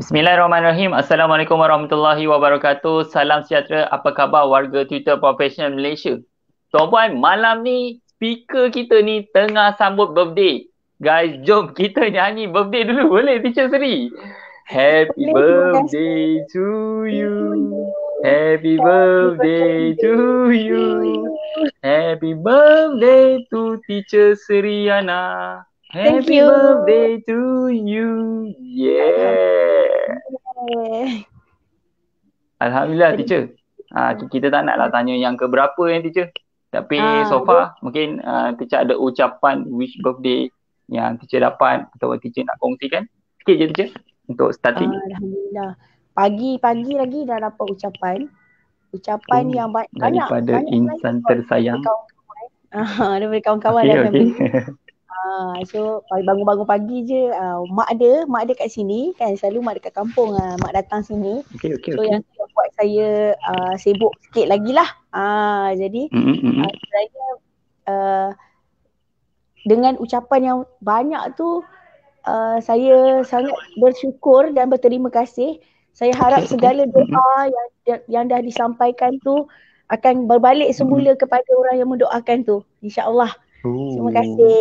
Bismillahirrahmanirrahim. Assalamualaikum warahmatullahi wabarakatuh. Salam sejahtera. Apa khabar warga Twitter Professional Malaysia? Tuan-puan, malam ni speaker kita ni tengah sambut birthday. Guys, jom kita nyanyi birthday dulu. Boleh Teacher Seri? Happy birthday to you. Happy birthday to you. Happy birthday to Teacher Seriana. Thank Happy you. birthday to you. Yeah. Alhamdulillah teacher. Ah kita tak naklah tanya yang ke berapa yang teacher. Tapi Ah, so far mungkin uh, teacher ada ucapan wish birthday yang teacher dapat atau teacher nak kongsikan. Sikit je teacher untuk starting. Ah, Alhamdulillah. Pagi-pagi lagi dah dapat ucapan. Ucapan Oh, yang ba- banyak. Daripada banyak insan banyak tersayang. kawan-kawan. Ah, daripada kawan-kawan Okey dan okey. Ah, so bangun-bangun pagi je ah, mak ada, mak ada kat sini kan selalu mak dekat kampung ah, mak datang sini. Okey okey So okey. yang buat saya ah, sibuk sikit lagi lah. Ah, jadi Mm, mm, mm, mm. uh, sebenarnya uh, dengan ucapan yang banyak tu uh, saya sangat bersyukur dan berterima kasih. Saya harap okey. segala Mm-mm. doa yang yang dah disampaikan tu akan berbalik semula kepada orang yang mendoakan tu. InsyaAllah. Terima kasih.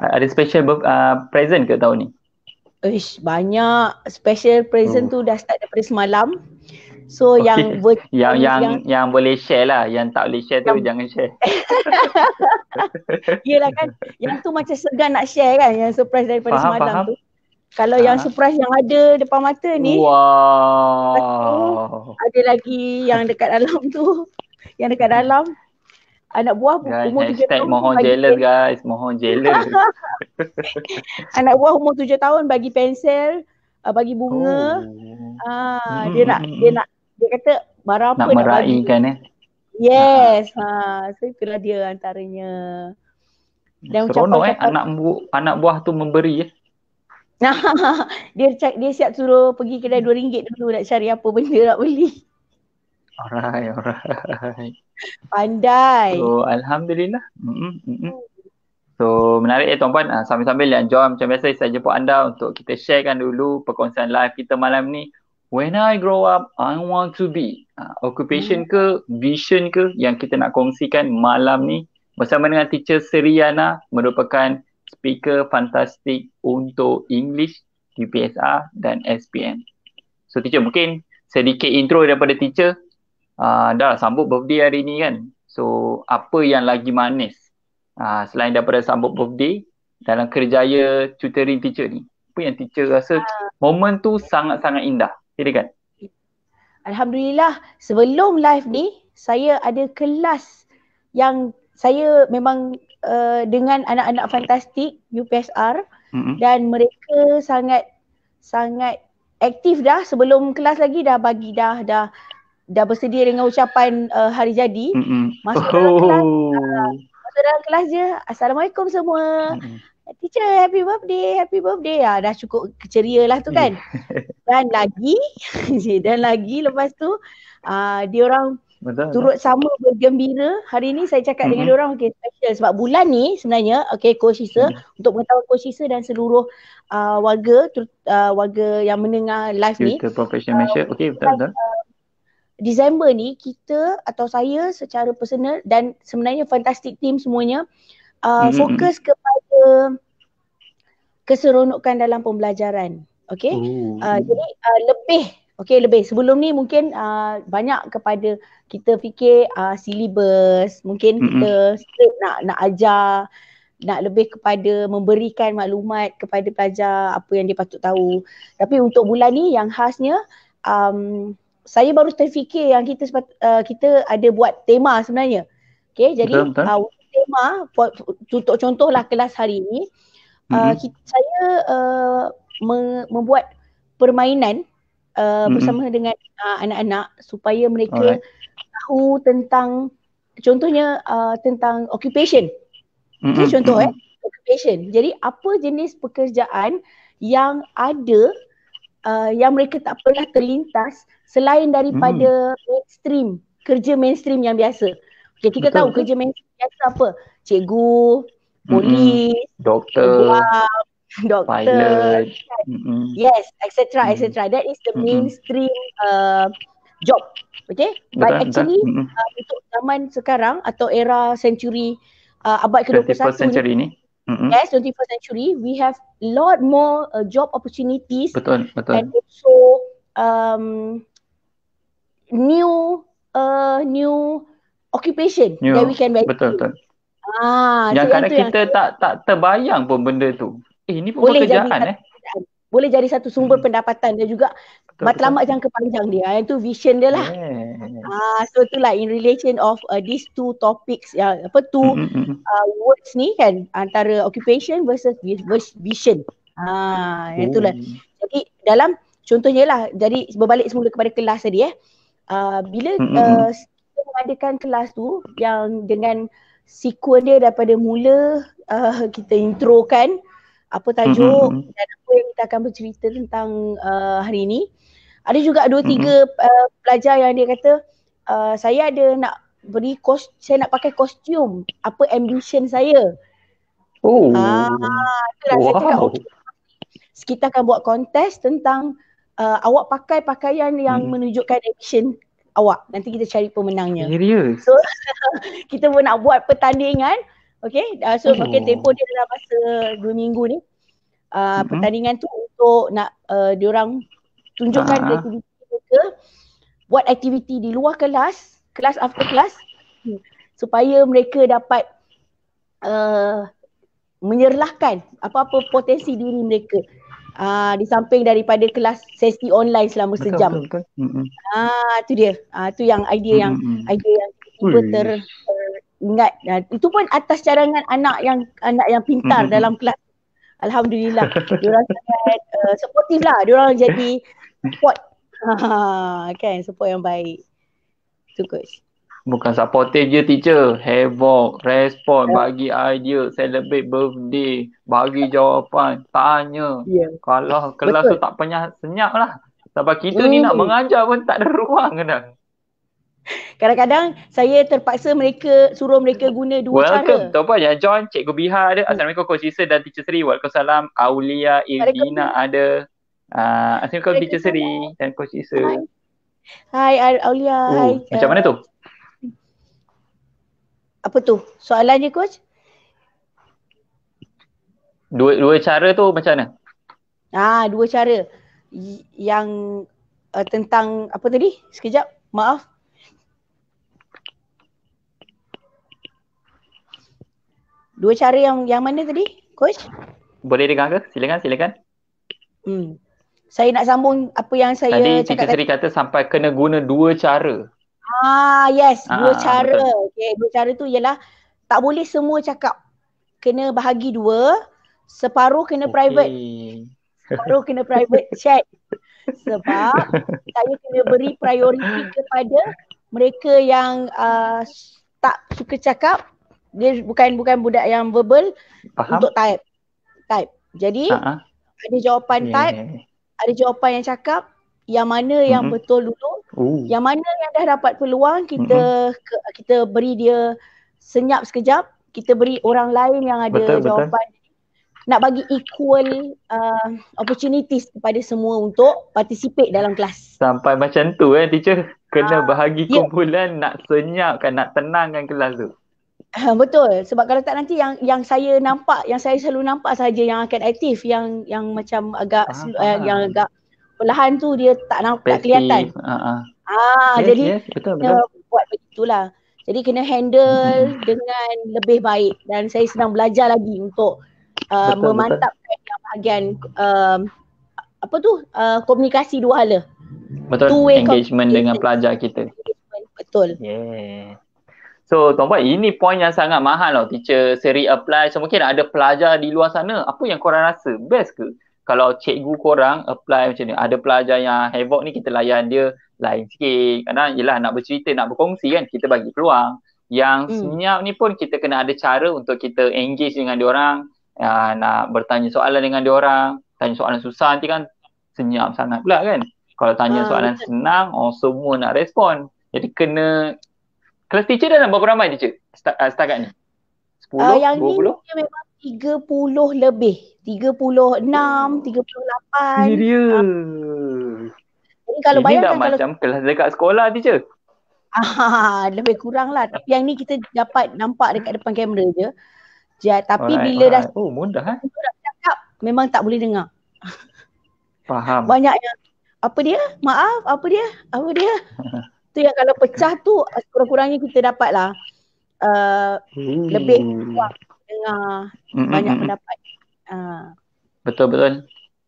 Ada special uh, present ke tahun ni? Ish, banyak special present Oh. tu dah start daripada semalam. So Okey. yang Yang yang yang- yang boleh share lah. Yang tak boleh share tu Yang- jangan share. Yelah kan Yang tu macam segan nak share kan Yang surprise daripada Faham, semalam faham. tu Kalau yang Ah. surprise yang ada depan mata ni Wow. Ada lagi yang dekat dalam tu Yang dekat dalam Anak buah Guys, umur tujuh tahun mohon jealous pen- guys. Mohon jealous. Anak buah umur tujuh tahun bagi pensel uh, Bagi bunga Oh. ah, Mm, Dia nak mm, Dia mm. nak Dia kata barang apa Nak nak bagi meraihkan eh. Yes ha, So itulah dia antaranya Dan Seronok eh anak bu anak buah tu memberi eh. dia cak, dia siap suruh pergi kedai RM2 dulu nak cari apa benda nak beli. Alright, alright. Pandai. So alhamdulillah. Mm-mm, mm-mm. So menarik eh tuan-puan. Ah, Sambil-sambil yang join macam biasa saya jemput anda untuk kita sharekan dulu perkongsian live kita malam ni. When I grow up, I want to be. Ah, occupation ke, vision ke yang kita nak kongsikan malam ni bersama dengan teacher Seriana merupakan speaker fantastik untuk English, UPSR dan SPM. So teacher mungkin sedikit intro daripada teacher. Uh, dah sambut birthday hari ni kan. So apa yang lagi manis uh, selain daripada sambut birthday dalam kerjaya tutoring teacher ni? Apa yang teacher rasa momen tu sangat-sangat indah. Silakan. Alhamdulillah sebelum live ni saya ada kelas yang saya memang uh, dengan anak-anak fantastik UPSR Mm-mm. dan mereka sangat sangat aktif dah sebelum kelas lagi dah bagi dah dah dah bersedia dengan ucapan uh, hari jadi. Mm-mm. Masuk dalam kelas, Oh. Masuk dalam kelas je. Assalamualaikum semua. Mm-mm. Teacher happy birthday, happy birthday. Ah dah cukup ceria lah tu kan. dan lagi dan lagi lepas tu ah dia orang Betul. turut sama bergembira. Hari ni saya cakap dengan Mhm. dia orang okey special sebab bulan ni sebenarnya okey Coach Isa untuk mengetahui Coach Isa dan seluruh uh, warga ter, uh, warga yang mendengar live ni Tutor professional Malaysia. Okey, betul betul. Disember ni kita atau saya secara personal dan sebenarnya fantastic team semuanya uh, Mm, mm, fokus kepada keseronokan dalam pembelajaran. Okey. Oh. Uh, jadi uh, lebih okey lebih sebelum ni mungkin uh, banyak kepada kita fikir uh, syllabus, mungkin Mm-mm. kita straight nak nak ajar nak lebih kepada memberikan maklumat kepada pelajar apa yang dia patut tahu. Tapi untuk bulan ni yang khasnya um, saya baru terfikir yang kita sepat, uh, kita ada buat tema sebenarnya. Okey, jadi Betul, betul. uh, tema for- untuk contohlah kelas hari ini uh, Mm-mm. kita, saya uh, me- membuat permainan uh, Mm-mm. bersama dengan uh, anak-anak supaya mereka Alright. tahu tentang contohnya uh, tentang occupation. Ini contoh Mm-mm. eh occupation. Jadi apa jenis pekerjaan yang ada uh, yang mereka tak pernah terlintas selain daripada mainstream kerja mainstream yang biasa. Okay, kita Betul, tahu kerja mainstream biasa apa? Cikgu, polis, Doktor. penguat, doktor, Pilot. kan. Mm-mm. yes, etc. Mm. etc. That is the mainstream uh, job. Okay, but Betul, actually betul. Uh, untuk zaman sekarang atau era century uh, abad ke-21 21st century ni. Mm-mm. yes 21st century we have lot more uh, job opportunities Betul, betul. and also um, new uh, new occupation New- that we can venture Betul, betul. ah yang so kadang itu yang kita tak tak terbayang pun benda tu. Eh, ni pun Boleh pekerjaan eh. Boleh jadi satu sumber Hmm. pendapatan dan juga Betul, matlamat jangka panjang dia yang tu vision dia lah Yeah. ah so itulah in relation of uh, these two topics ya apa two Mm-mm. uh, words ni kan antara occupation versus vi- versus vision ah yang itulah Oh. Jadi dalam contohnya lah jadi berbalik semula kepada kelas tadi eh. Uh, bila Mm, mm, uh, mengadakan kelas tu yang dengan sequence dia daripada mula uh, kita introkan apa tajuk Mm, mm, mm. dan yang kita akan bercerita tentang uh, hari ini. Ada juga dua Mm, tiga uh, pelajar yang dia kata uh, saya ada nak beri kos saya nak pakai kostum apa ambition saya. Oh. Ah, itulah saya cakap Wow. okay. Kita akan buat kontes tentang uh, awak pakai pakaian yang Hmm. menunjukkan ambition awak. Nanti kita cari pemenangnya. Serius. So kita pun nak buat pertandingan. Okay, uh, so Oh. okay, tempoh dia dalam masa dua minggu ni. Uh, Mhm. Pertandingan tu untuk nak uh, diorang tunjukkan Ah. kreativiti mereka. Buat aktiviti di luar kelas, kelas after kelas. Supaya mereka dapat uh, menyerlahkan apa-apa potensi diri mereka. Uh, di samping daripada kelas sesi online selama Betul, sejam. betul, betul. Mm-mm. Ah, tu dia. Ah, tu yang idea yang Mm-mm. idea yang tiba Ui. ter, teringat. Dan itu pun atas cadangan anak yang anak yang pintar Mm-mm. dalam kelas. Alhamdulillah. diorang sangat uh, supportive lah. Diorang jadi support. Ha, kan support yang baik. Tu coach. Bukan supportive je teacher. Havoc, respon, Ya. bagi idea, celebrate birthday, bagi jawapan, tanya. Ya. Yeah. Kalau kelas Betul. tu tak pernah senyap lah. Sebab kita ni Hmm. nak mengajar pun tak ada ruang kadang. Kadang-kadang saya terpaksa mereka suruh mereka guna dua Welcome. cara. Tahu apa yang join Cikgu Biha ada. Assalamualaikum Coach Isa dan Teacher Sri. Waalaikumsalam. Aulia Irdina ada. Uh, Assalamualaikum Teacher Sri dan Coach Isa. Hai. Hai Aulia. Hai. Oh, macam mana tu? Apa tu? Soalannya coach? Dua dua cara tu macam mana? Ah, dua cara. Y- yang uh, tentang apa tadi? Sekejap. Maaf. Dua cara yang yang mana tadi, coach? Boleh dengar ke? Silakan, silakan. Hmm. Saya nak sambung apa yang saya Tadi cakap Teacher Sri kata sampai kena guna dua cara. Ah, yes, dua Ah, cara. Okey, dua cara tu ialah tak boleh semua cakap. Kena bahagi dua. Separuh kena private, Okey. separuh kena private chat. Sebab saya kena beri prioriti kepada mereka yang uh, tak suka cakap. Dia bukan bukan budak yang verbal Faham? untuk type. Type. Jadi Ha-ha. ada jawapan type, Yeah. ada jawapan yang cakap, yang mana yang Mhm. betul dulu Ooh. Yang mana yang dah dapat peluang kita ke, kita beri dia senyap sekejap, kita beri orang lain yang ada Betul, betul. jawapan. Nak bagi equal uh, opportunities kepada semua untuk participate dalam kelas. Sampai macam tu eh teacher. Kena Ah, bahagi ya. kumpulan nak senyapkan, nak tenangkan kelas tu. Betul. Sebab kalau tak nanti yang yang saya nampak, yang saya selalu nampak saja yang akan aktif, yang yang macam agak sel- uh, yang agak perlahan tu dia tak nampak tak kelihatan. Ha-ha. Ah, Yes, jadi yes, betul, betul. buat begitulah. Jadi kena handle dengan lebih baik dan saya sedang belajar lagi untuk uh, Betul, memantapkan yang bahagian um, apa tu uh, komunikasi dua hala. Betul, two-way engagement dengan pelajar kita. Betul. Yeah. So, Tuan Puan, ini point yang sangat mahal tau. Teacher seri apply. So, mungkin ada pelajar di luar sana. Apa yang korang rasa? Best ke? Kalau cikgu korang apply macam ni. Ada pelajar yang havoc ni kita layan dia lain sikit. Kadang yelah nak bercerita, nak berkongsi kan. Kita bagi peluang. Yang Hmm. senyap ni pun kita kena ada cara untuk kita engage dengan diorang. Uh, nak bertanya soalan dengan diorang. Tanya soalan susah nanti kan senyap sangat pula kan. Kalau tanya Ah, soalan senang, oh semua nak respon. Jadi kena Kelas teacher dalam berapa ramai teacher Seta- uh, setakat ni? 10? Uh, yang ni 20? dia memang 30 lebih. 36, 38. Serius. Jadi kalau Ini dah bayangkan kalau macam kelas dekat sekolah teacher. ah, lebih kurang lah. Tapi yang ni kita dapat nampak dekat depan kamera je. Ja, tapi Alright, bila dah alright. Oh mudah eh. cakap memang tak boleh dengar. Faham. Banyak yang apa dia? Maaf, apa dia? Apa dia? tu yang kalau pecah tu kurang-kurangnya kita dapat lah uh, lebih kuat dengar Mm, mm, banyak mm, mm. pendapat. Uh, Betul betul.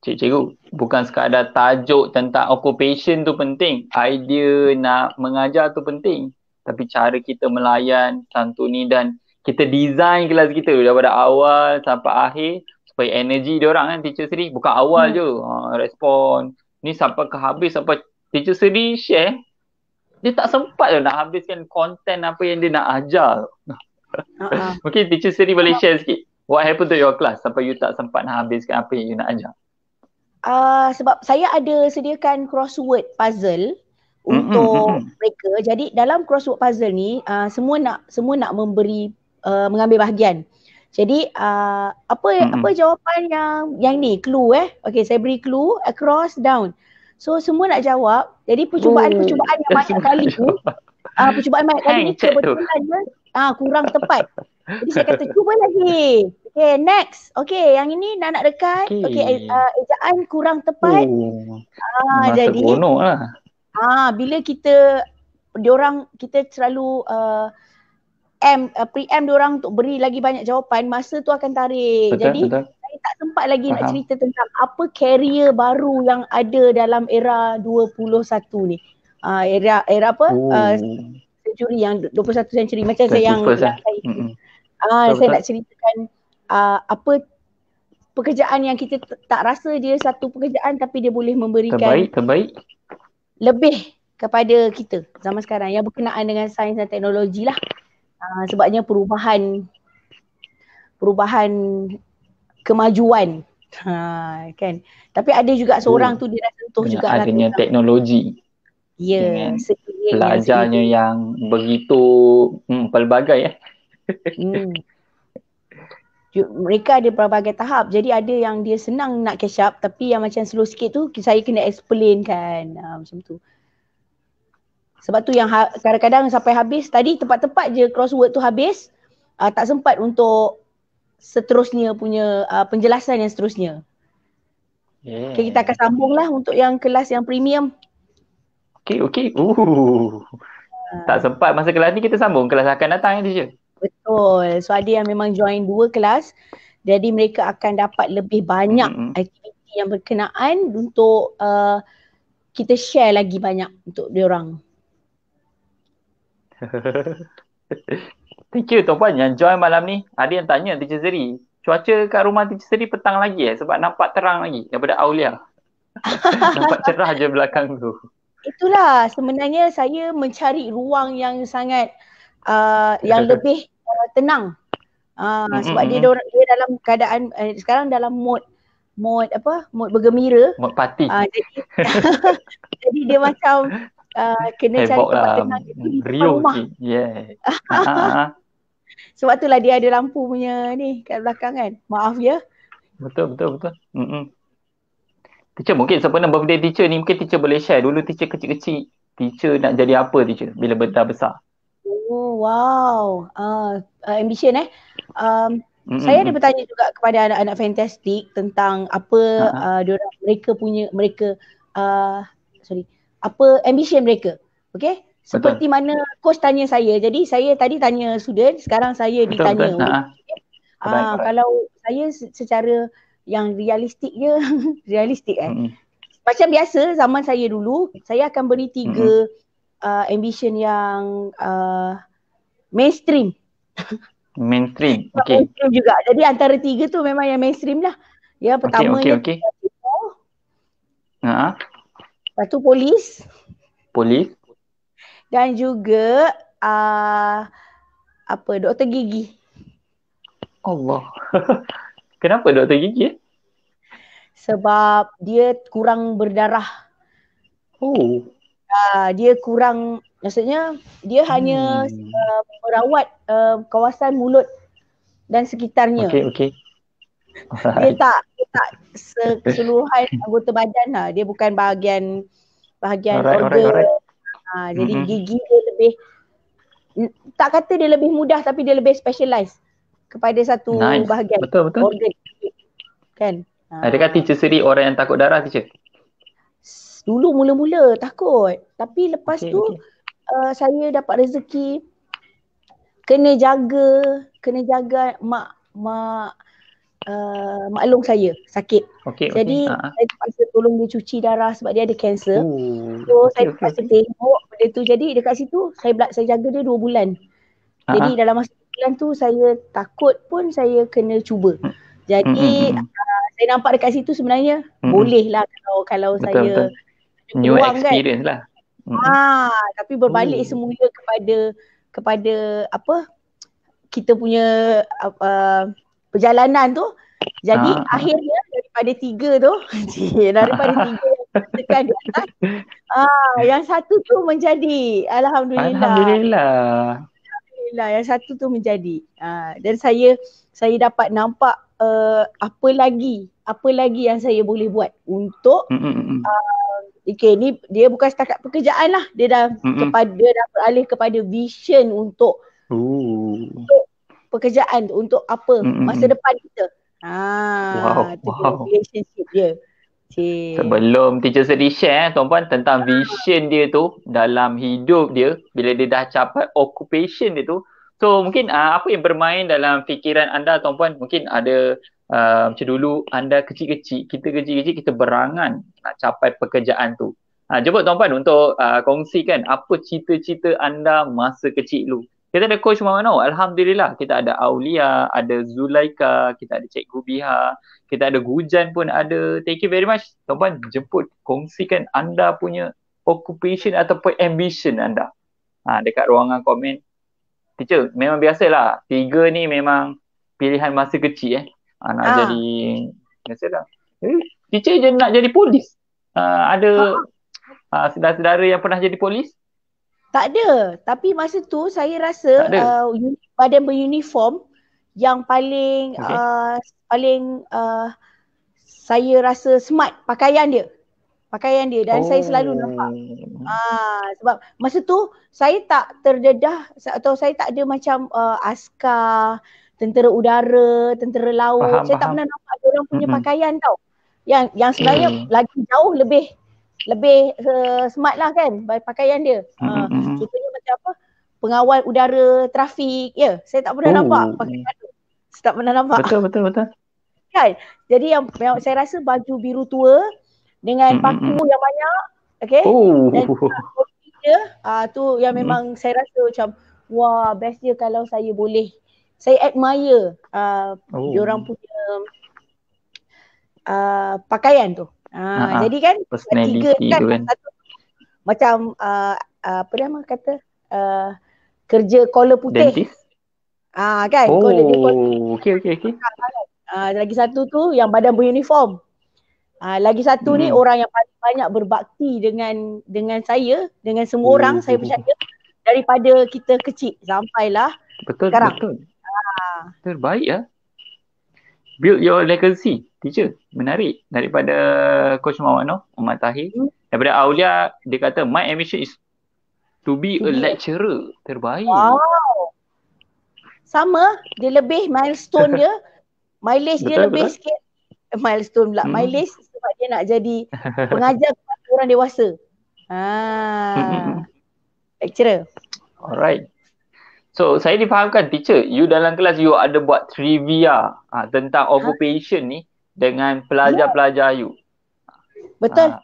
Cik cikgu, bukan sekadar tajuk tentang occupation tu penting. Idea nak mengajar tu penting. Tapi cara kita melayan santuni dan kita design kelas kita daripada awal sampai akhir supaya energi dia orang kan teacher sendiri bukan awal Hmm. je ha, respon ni sampai ke habis sampai teacher sendiri share dia tak sempat lah nak habiskan konten apa yang dia nak ajar. uh, uh. Mungkin teacher sendiri boleh share sikit. What happened to your class sampai you tak sempat nak habiskan apa yang you nak ajar? Uh, sebab saya ada sediakan crossword puzzle untuk mm, mm, mm. mereka. Jadi dalam crossword puzzle ni uh, semua nak semua nak memberi uh, mengambil bahagian. Jadi uh, apa Mm, apa jawapan yang yang ni clue eh. Okey saya beri clue across down. So semua nak jawab. Jadi percubaan-percubaan yang banyak kali ni uh, percubaan banyak kali ni Hang chat tu. kebetulan dia ah kurang tepat. Jadi saya kata cuba lagi. Okay next. Okay yang ini nak nak dekat. Okey. Okay, uh, ejaan kurang tepat. Oh, Ah, masa jadi seronok lah. ah bila kita diorang kita selalu uh, M uh, pre-M diorang untuk beri lagi banyak jawapan masa tu akan tarik. Betul, jadi betul. Saya tak sempat lagi nak Faham. cerita tentang apa carrier baru yang ada dalam era 21 ni. Ah era era apa? Oh. Uh, century yang 21 century macam saya yang, 21st, yang eh? saya. Ah, Betul, saya betul. nak ceritakan uh, apa pekerjaan yang kita t- tak rasa dia satu pekerjaan tapi dia boleh memberikan Terbaik, terbaik. lebih kepada kita zaman sekarang yang berkenaan dengan sains dan teknologi lah. Uh, sebabnya perubahan perubahan kemajuan. Ha, kan. Tapi ada juga seorang tu dia dah sentuh juga adanya teknologi. ya, yang Pelajarnya yang begitu hmm, pelbagai eh. Hmm. Mereka ada pelbagai tahap. Jadi ada yang dia senang nak catch up tapi yang macam slow sikit tu saya kena explain kan. Ha, macam tu. Sebab tu yang ha- kadang-kadang sampai habis tadi tepat-tepat je crossword tu habis uh, tak sempat untuk seterusnya punya uh, penjelasan yang seterusnya. Yeah. Okay, kita akan sambung lah untuk yang kelas yang premium. Okay, okay. Uh. Tak sempat masa kelas ni kita sambung kelas akan datang ya teacher. Betul. So ada yang memang join dua kelas. Jadi mereka akan dapat lebih banyak Mm-mm. aktiviti yang berkenaan untuk uh, kita share lagi banyak untuk diorang. teacher tuan puan yang join malam ni ada yang tanya teacher Zeri. Cuaca kat rumah teacher Zeri petang lagi eh sebab nampak terang lagi daripada Aulia. nampak cerah je belakang tu. Itulah sebenarnya saya mencari ruang yang sangat uh, yang lebih uh, tenang. Uh, Mm, sebab dia dia dalam keadaan uh, sekarang dalam mode mode apa? Mode bergembira. Mod party. Uh, jadi jadi dia macam uh, kena cari Heboc tempat lah. tenang Rio rumah. Yeah. Sebab itulah dia ada lampu punya ni kat belakang kan. Maaf ya. Betul, betul, betul. Mm-mm. Teacher mungkin sempena birthday teacher ni mungkin teacher boleh share dulu teacher kecil-kecil. Teacher nak jadi apa teacher bila bentar besar? Oh wow. Uh, uh, ambition eh. Um, saya ada bertanya juga kepada anak-anak fantastik tentang apa uh, diorang, mereka punya mereka uh, sorry apa ambition mereka. Okay. Seperti mana coach tanya saya. Jadi saya tadi tanya student, sekarang saya Betul, ditanya. betul. Ha, ha. Ah, kalau saya se- secara yang realistik je, realistik eh. Mm-mm. Macam biasa zaman saya dulu, saya akan beri tiga uh, ambition yang uh, mainstream. Mainstream. Okay. Mainstream juga. Jadi antara tiga tu memang yang mainstream lah. Ya, Okay, pertamanya okay, okay. Ha, ha. lepas tu polis Polis. Dan juga uh, apa doktor gigi. Allah. Kenapa doktor gigi? Sebab dia kurang berdarah. Oh. Uh, dia kurang maksudnya dia hanya Hmm. uh, merawat uh, kawasan mulut dan sekitarnya. Okay, okay. Dia tak tak keseluruhan anggota badan lah. Dia bukan bahagian bahagian Alright, organ. alright, alright. Ha, jadi Mhm. gigi dia lebih tak kata dia lebih mudah tapi dia lebih specialize kepada satu Nice. bahagian Betul betul. organ kan. Ha. Adakah teacher sendiri orang yang takut darah teacher? Dulu mula-mula takut tapi lepas Okey, tu okey. uh, saya dapat rezeki kena jaga kena jaga mak mak uh, maklum saya sakit. Okey. Jadi Ha, ha. saya terpaksa tolong dia cuci darah sebab dia ada kanser. Oh, So okey, saya terpaksa okey. tengok benda tu. Jadi dekat situ saya bela- saya jaga dia dua bulan. Ha, Jadi dalam masa bulan tu saya takut pun saya kena cuba. Hmm, Jadi hmm, hmm, uh, saya nampak dekat situ sebenarnya Hmm, boleh lah kalau kalau Betul saya betul. New peluang kan. experience lah. Hmm, hmm. Ah, tapi berbalik Oh. semula kepada kepada apa kita punya uh, perjalanan tu. Jadi ah. akhirnya daripada tiga tu, daripada tiga yang tekan di atas, ah, yang satu tu menjadi. Alhamdulillah. Alhamdulillah. Alhamdulillah yang satu tu menjadi. Ah, dan saya saya dapat nampak uh, apa lagi, apa lagi yang saya boleh buat untuk hmm. Okay, ni dia bukan setakat pekerjaan lah. Dia dah Mm-mm. kepada dia dah beralih kepada vision untuk Ooh. Pekerjaan tu, untuk apa Mm-mm. masa depan kita. Ha, Wow, tu wow. relationship dia. Cik. Sebelum teacher sendiri share eh, tuan-puan tentang vision dia tu dalam hidup dia bila dia dah capai occupation dia tu. So mungkin uh, apa yang bermain dalam fikiran anda tuan-puan mungkin ada uh, macam dulu anda kecil-kecil, kita kecil-kecil kita berangan nak capai pekerjaan tu. Ha, jemput tuan-puan untuk uh, kongsikan apa cita-cita anda masa kecil dulu. Kita ada Coach Mamano, Alhamdulillah. Kita ada Aulia, ada Zulaika, kita ada Cikgu Biha, kita ada Gujan pun ada. Thank you very much. Tuan-puan jemput, kongsikan anda punya occupation ataupun ambition anda. Ha, dekat ruangan komen. Teacher, memang biasalah. Tiga ni memang pilihan masa kecil eh. Ha, nak Ah. jadi, biasalah. Eh, teacher je nak jadi polis. Ha, ada ha, saudara-saudara yang pernah jadi polis? Tak ada. Tapi masa tu saya rasa Tak uh, badan beruniform yang paling Okay. uh, paling uh, saya rasa smart pakaian dia. Pakaian dia dan saya selalu nampak Oh. Ah, sebab masa tu saya tak terdedah atau saya tak ada macam uh, askar, tentera udara, tentera laut. Faham, saya tak faham. pernah nampak orang punya Mm-mm. pakaian tau. Yang yang sebenarnya Hmm. lagi jauh lebih lebih uh, smart lah kan by pakaian dia. Mm, Uh, mm, mm. contohnya macam apa? Pengawal udara trafik. Ya, yeah, saya tak pernah Oh. nampak pakaian tu. Saya tak pernah nampak. Betul, betul, betul. Kan? Jadi yang, yang saya rasa baju biru tua dengan paku yang banyak, okay? Oh. Dan kopi dia ah tu yang memang saya rasa macam wah best dia kalau saya boleh saya admire ah Oh. dia orang punya ah pakaian tu. Ah, ah. Ah jadi kan tiga kan, kan. satu macam ah apa nama kata ah kerja collar putih. Dentist. Ah kan collar dia collar Oh, okey okey okey. Ah, lagi satu tu yang badan beruniform. Ah, lagi satu ni Hmm. orang yang paling banyak berbakti dengan dengan saya, dengan semua Oh. orang saya percaya daripada kita kecil sampailah Betul Sekarang. betul. Betul baik ya. Build your legacy, teacher. Menarik daripada Coach Mawano, Muhammad Tahir. Hmm. Daripada Aulia, dia kata my ambition is to be a lecturer. Terbaik. Wow. Sama, dia lebih milestone dia, mileage dia Betul, lebih betul. sikit. Eh, Milestone pula, Hmm. mileage sebab dia nak jadi pengajar kepada orang dewasa. Hmm, Ah. Lecturer. Alright. So saya difahamkan teacher, you dalam kelas you ada buat trivia ha, tentang occupation ni dengan pelajar-pelajar you. Betul. Ah.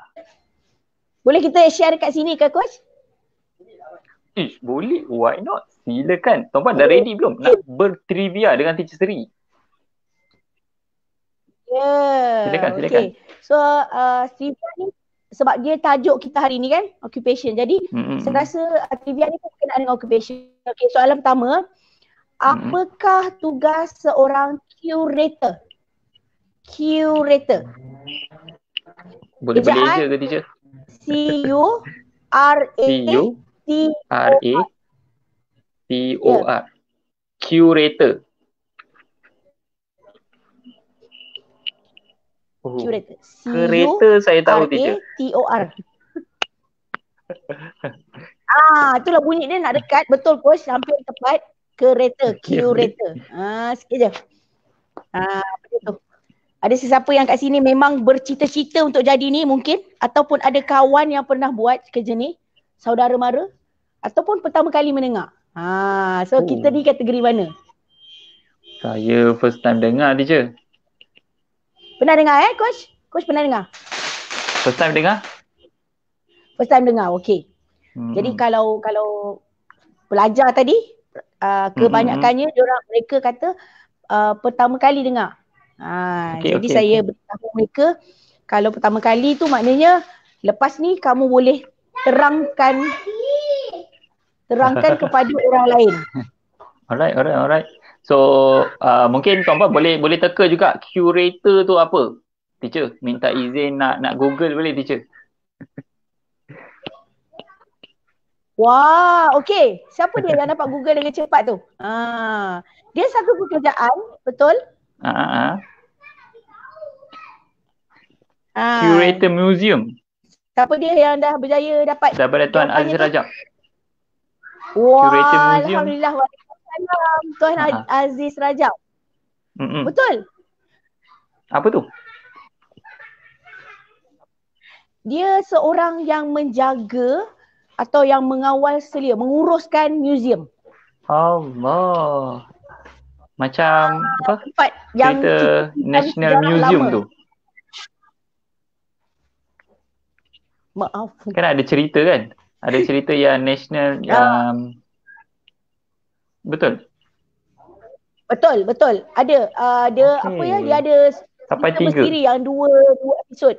Boleh kita share dekat sini ke coach? Ish, boleh. Why not? Silakan. Tuan-puan dah ready belum nak bertrivia dengan teacher Seri? Ya. Silakan, silakan. Okay. So uh, trivia ni sebab dia tajuk kita hari ni kan occupation. Jadi Mm-mm. saya rasa uh, trivia ni pun berkenaan dengan occupation. Okay, soalan pertama. Apakah tugas seorang curator? Curator. Boleh Ejaan? Malaysia ke teacher? C U R A C U T R A T O R. Curator. Oh. Curator. Kereta saya tahu teacher. C-U-R-A-T-O-R. ah, itulah bunyi dia nak dekat. Betul coach, hampir tepat. Kereta, curator. Ah, sikit je. Ah, betul. Ada sesiapa yang kat sini memang bercita-cita untuk jadi ni mungkin ataupun ada kawan yang pernah buat kerja ni, saudara mara ataupun pertama kali mendengar. Ha, so oh. kita ni kategori mana? Saya first time dengar teacher. Pernah dengar eh coach? Coach pernah dengar? First time dengar? First time dengar, okey. Hmm. Jadi kalau kalau pelajar tadi uh, kebanyakannya hmm. diorang mereka kata uh, pertama kali dengar. Ha, okay, jadi okay, saya okay. beritahu mereka kalau pertama kali tu maknanya lepas ni kamu boleh terangkan terangkan kepada orang lain. Alright, alright, alright. So uh, mungkin tuan-tuan boleh boleh teka juga curator tu apa? Teacher, minta izin nak nak Google boleh teacher? Wah, okay. Siapa dia yang dapat Google dengan cepat tu? Ah, dia satu pekerjaan, betul? Ah. Ah. Curator Museum. Siapa dia yang dah berjaya dapat? Daripada Tuan Aziz Rajab. Wah, Curator Museum. Alhamdulillah. Waalaikumsalam Tuan ah. Aziz Rajab. Mm-mm. Betul? Apa tu? Dia seorang yang menjaga atau yang mengawal selia, menguruskan museum. Allah. Macam uh, apa? Tempat yang cerita National Museum lama. tu. Maaf. Kan ada cerita kan? Ada cerita yang national uh, um, Betul? Betul, betul. Ada. Uh, dia okay. apa ya? Dia ada sampai tiga. Misteri yang dua dua episod.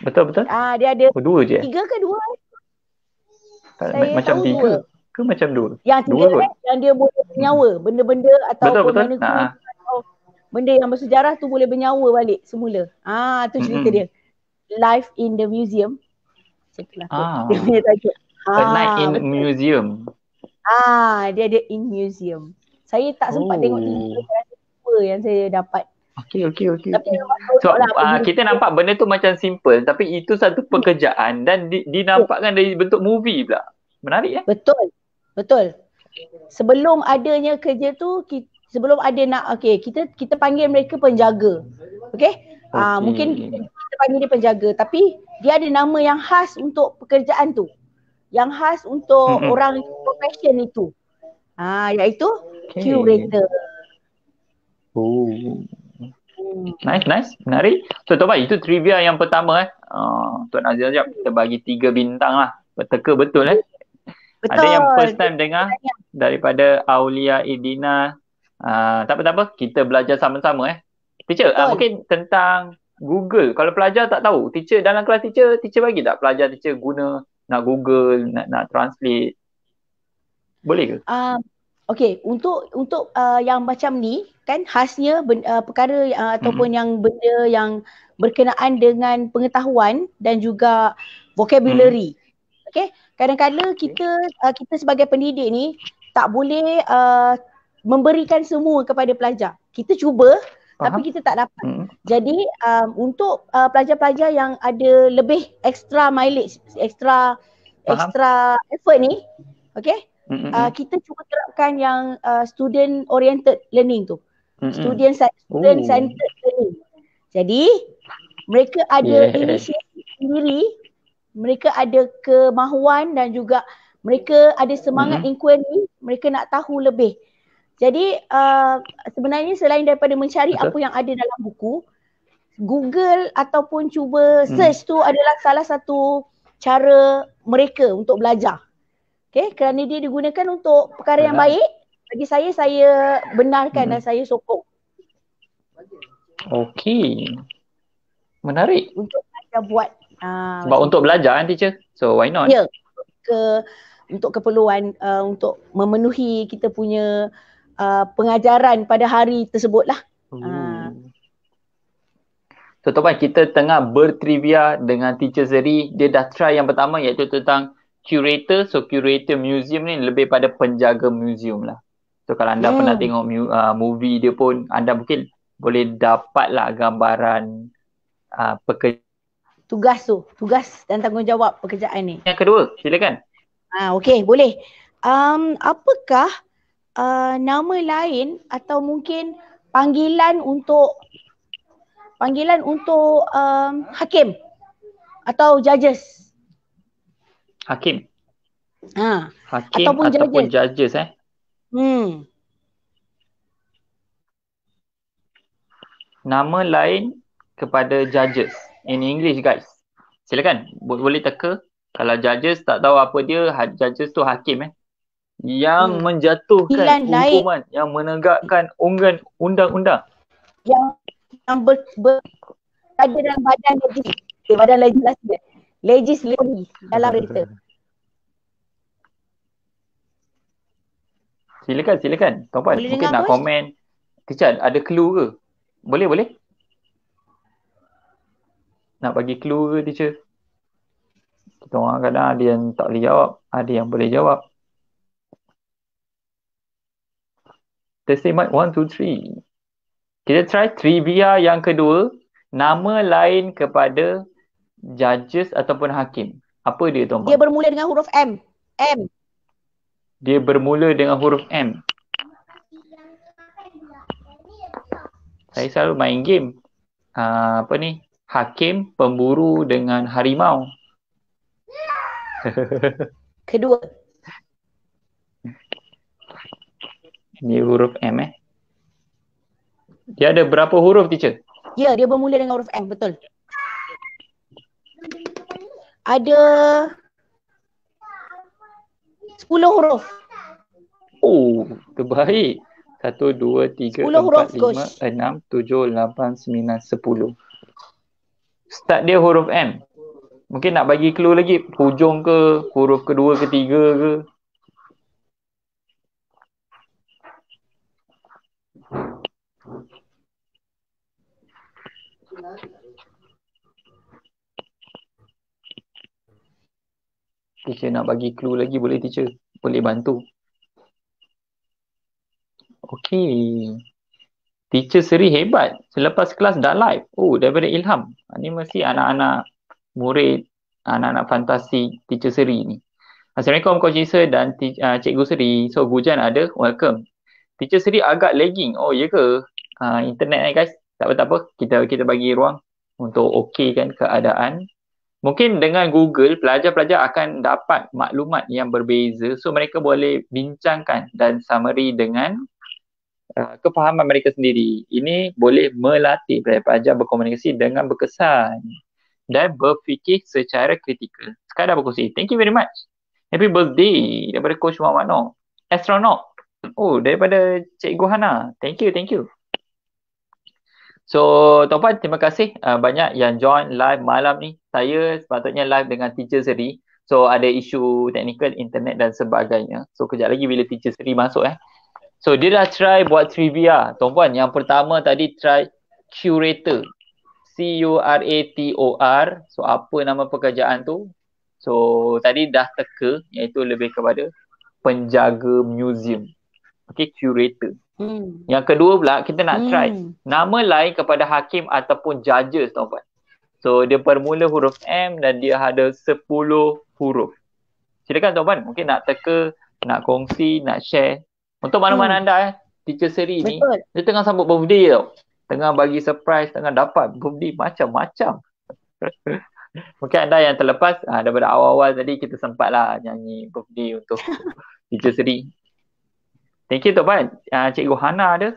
Betul, betul. Ah, uh, dia ada oh, dua je. Tiga ke dua? Saya macam tiga. Dua ke macam dua? Yang tiga dua kan, yang dia boleh bernyawa. Benda-benda atau betul, betul. Mana ha. benda yang bersejarah tu boleh bernyawa balik semula. Ah, tu cerita mm-hmm. dia. Life in the museum. Ah. dia punya tajuk. A night in the museum. Ah, dia ada in museum. Saya tak sempat oh. tengok tiga yang saya dapat. Okey, okey, okey. So, lah, uh, kita nampak benda tu macam simple tapi itu satu pekerjaan dan di, dinampakkan dari bentuk movie pula. Menarik ya? Betul. Betul. Sebelum adanya kerja tu kita, sebelum ada nak okey kita kita panggil mereka penjaga. Okey? Okay. Uh, mungkin kita panggil dia penjaga tapi dia ada nama yang khas untuk pekerjaan tu. Yang khas untuk mm-hmm. orang profession itu. Ah uh, iaitu okay. curator. Oh. Hmm. Nice, nice. Menarik. So, Tuan itu trivia yang pertama eh. Uh, Tuan Aziz Ajab, kita bagi tiga bintang lah. Teka betul eh. Betul. Ada yang first time dengar daripada Aulia Idina. Uh, tak apa tak apa, kita belajar sama-sama eh. Teacher, uh, mungkin tentang Google. Kalau pelajar tak tahu, teacher dalam kelas teacher, teacher bagi tak pelajar teacher guna nak Google, nak nak translate. Boleh ke? Uh, okay, untuk untuk uh, yang macam ni kan khasnya ben, uh, perkara uh, ataupun mm-hmm. yang benda yang berkenaan dengan pengetahuan dan juga vocabulary. Mm. Okay, kadang-kadang kita uh, kita sebagai pendidik ni tak boleh uh, memberikan semua kepada pelajar. Kita cuba Faham? tapi kita tak dapat. Hmm. Jadi um, untuk uh, pelajar-pelajar yang ada lebih extra mileage, extra Faham? extra effort ni, okay? Hmm. Uh, kita cuba terapkan yang uh, student oriented learning tu. Hmm. Student student centered learning. Jadi mereka ada yeah. inisiatif sendiri mereka ada kemahuan dan juga mereka ada semangat mm-hmm. inquiry, mereka nak tahu lebih. Jadi uh, sebenarnya selain daripada mencari Betul. apa yang ada dalam buku, Google ataupun cuba mm. search mm. tu adalah salah satu cara mereka untuk belajar. Okay, kerana dia digunakan untuk perkara yang baik, bagi saya, saya benarkan mm. dan saya sokong. Okay. Menarik. Untuk belajar buat Ah, Sebab untuk belajar kan teacher. So why not? Ya. Ke untuk keperluan uh, untuk memenuhi kita punya uh, pengajaran pada hari tersebut lah. Hmm. So Tuan kita tengah bertrivia dengan teacher Zeri. Dia dah try yang pertama iaitu tentang curator. So curator museum ni lebih pada penjaga museum lah. So kalau anda hmm. pernah tengok uh, movie dia pun anda mungkin boleh dapat lah gambaran uh, pekerja tugas tu, tugas dan tanggungjawab pekerjaan ni. Yang kedua, silakan. Ah, okey, boleh. Um, apakah uh, nama lain atau mungkin panggilan untuk panggilan untuk um, hakim atau judges? Hakim. Ha. Hakim ataupun, ataupun judges. judges eh. Hmm. Nama lain kepada judges in English guys. Silakan. Boleh teka. Kalau judges tak tahu apa dia judges tu hakim eh. Yang hmm. menjatuhkan Bilan hukuman lain. yang menegakkan unggan undang-undang. Yang yang ber, ber ada dalam badan legislasi badan legislasi legislasi dalam kereta silakan silakan. Tuan-puan mungkin nak komen. Teacher ada clue ke? Boleh boleh nak bagi clue ke teacher? Kita orang kadang ada yang tak boleh jawab, ada yang boleh jawab. Kita say mic, one, two, three. Kita try trivia yang kedua, nama lain kepada judges ataupun hakim. Apa dia tuan? Dia bermula dengan huruf M. M. Dia bermula dengan huruf M. Saya selalu main game. Uh, apa ni? Hakim pemburu dengan harimau. Kedua. Ini huruf M eh. Dia ada berapa huruf teacher? Ya, dia bermula dengan huruf M, betul. Ada 10 huruf. Oh, terbaik. Satu, dua, tiga, empat, lima, enam, tujuh, lapan, sembilan, sepuluh start dia huruf M. Mungkin nak bagi clue lagi hujung ke huruf kedua ketiga ke. Teacher nak bagi clue lagi boleh teacher. Boleh bantu. Okay. Teacher Seri hebat. Selepas kelas dah live. Oh, daripada Ilham. Ini mesti anak-anak murid, anak-anak fantasi Teacher Seri ni. Assalamualaikum Coach Isa dan uh, Cikgu Seri. So, hujan ada. Welcome. Teacher Seri agak lagging. Oh, ya ke? Uh, internet ni guys. Tak apa-tak apa. Kita kita bagi ruang untuk okeykan keadaan. Mungkin dengan Google, pelajar-pelajar akan dapat maklumat yang berbeza. So, mereka boleh bincangkan dan summary dengan uh, kefahaman mereka sendiri. Ini boleh melatih pelajar berkomunikasi dengan berkesan dan berfikir secara kritikal. Sekadar berkongsi. Thank you very much. Happy birthday daripada Coach Muhammad Noor. Astronaut. Oh, daripada Cikgu Hana. Thank you, thank you. So, tuan-puan, terima kasih uh, banyak yang join live malam ni. Saya sepatutnya live dengan Teacher Seri. So, ada isu teknikal, internet dan sebagainya. So, kejap lagi bila Teacher Seri masuk eh. So dia dah try buat trivia. Tuan-puan, yang pertama tadi try curator. C-U-R-A-T-O-R. So apa nama pekerjaan tu? So tadi dah teka iaitu lebih kepada penjaga museum. Okay, curator. Hmm. Yang kedua pula kita nak try hmm. nama lain kepada hakim ataupun judges tuan-puan. So dia bermula huruf M dan dia ada 10 huruf. Silakan tuan-puan mungkin nak teka, nak kongsi, nak share untuk mana-mana hmm. anda eh, teacher seri ni, dia tengah sambut birthday tau. Tengah bagi surprise, tengah dapat birthday macam-macam. Mungkin anda yang terlepas, ah, daripada awal-awal tadi kita sempat lah nyanyi birthday untuk teacher seri. Thank you Tok Pan. Uh, Cikgu Hana ada.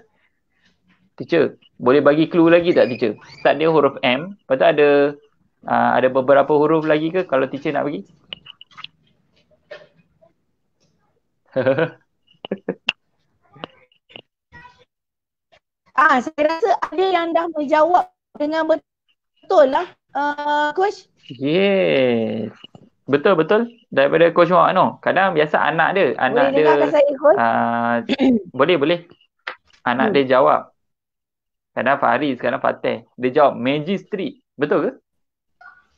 Teacher, boleh bagi clue lagi tak teacher? Start dia huruf M. Lepas tu ada uh, ada beberapa huruf lagi ke kalau teacher nak bagi? Ah, saya rasa ada yang dah menjawab dengan betul lah, uh, coach. Yes. Betul betul daripada coach Mak no. Kadang biasa anak dia, anak boleh dia saya, coach? Uh, boleh boleh. Anak hmm. dia jawab. Kadang Faris, kadang Fateh. Dia jawab Magistry. Betul ke?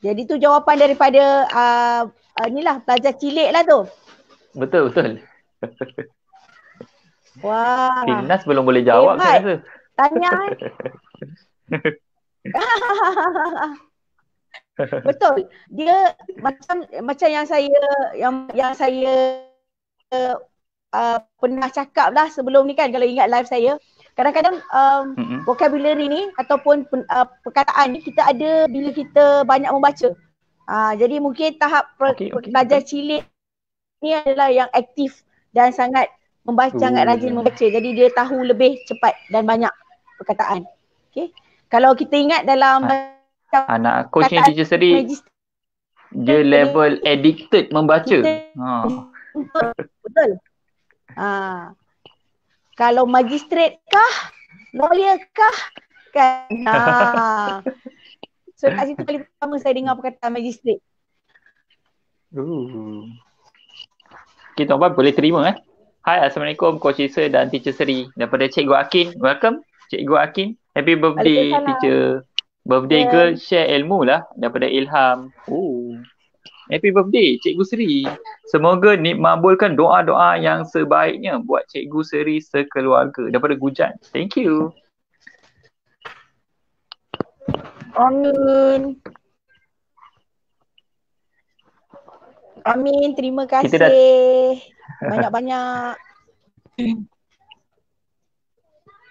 Jadi tu jawapan daripada uh, uh, ni lah pelajar cilik lah tu. Betul betul. Wah. Timnas belum boleh jawab saya rasa. Tanya. Betul. Dia macam macam yang saya yang yang saya uh, pernah cakap lah sebelum ni kan kalau ingat live saya. Kadang-kadang um, mm-hmm. vocabulary ni ataupun uh, perkataan ni kita ada bila kita banyak membaca. Uh, jadi mungkin tahap okay, okay, pelajar okay. cilik ni adalah yang aktif dan sangat membaca, Ooh. sangat rajin membaca. Jadi dia tahu lebih cepat dan banyak perkataan. Okay. Kalau kita ingat dalam ha. anak coach ni teacher Seri dia level addicted membaca. ha. Betul. Ha. Kalau magistrate kah? Lawyer kah? Kan. Ha. So kat situ kali pertama saya dengar perkataan magistrate. Ooh. Okay, Tuan Puan boleh terima eh. Hai, Assalamualaikum Coach Isa dan Teacher Seri. Daripada Cikgu Akin. Welcome, Cikgu Akin. Happy birthday, Teacher. Birthday yeah. girl, share ilmu lah daripada Ilham. Oh. Happy birthday, Cikgu Seri. Semoga nikmabulkan doa-doa yang sebaiknya buat Cikgu Seri sekeluarga. Daripada Gujan. Thank you. Amin. Amin, terima kasih. Dah... Banyak-banyak.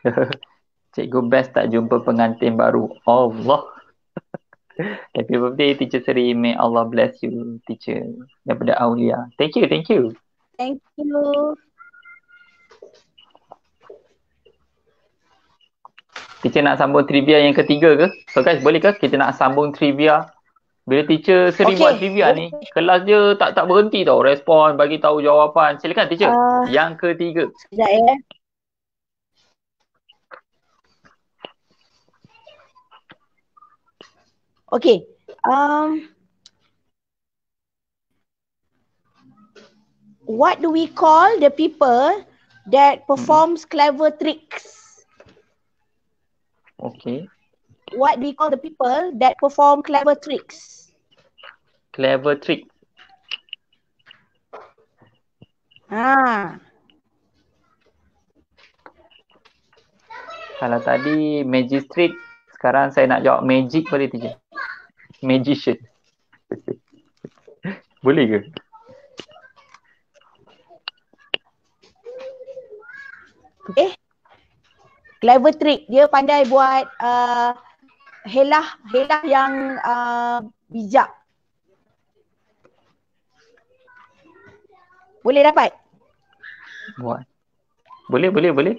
Cikgu best tak jumpa pengantin baru. Allah. Happy birthday teacher Seri. May Allah bless you teacher. Daripada Aulia. Thank you, thank you. Thank you. Teacher nak sambung trivia yang ketiga ke? So guys, boleh ke kita nak sambung trivia? Bila teacher sering okay. buat trivia okay. ni, kelas dia tak tak berhenti tau respon, bagi tahu jawapan. Silakan teacher. Uh, yang ketiga. Sekejap ya. Okay. Um, what do we call the people that performs hmm. clever tricks? Okay. What do we call the people that perform clever tricks? Clever trick. Ah. Kalau tadi magistrate, sekarang saya nak jawab magic boleh tidak? Magician. boleh ke? Eh, clever trick. Dia pandai buat uh, helah helah yang uh, bijak. Boleh dapat? Buat. Boleh boleh boleh.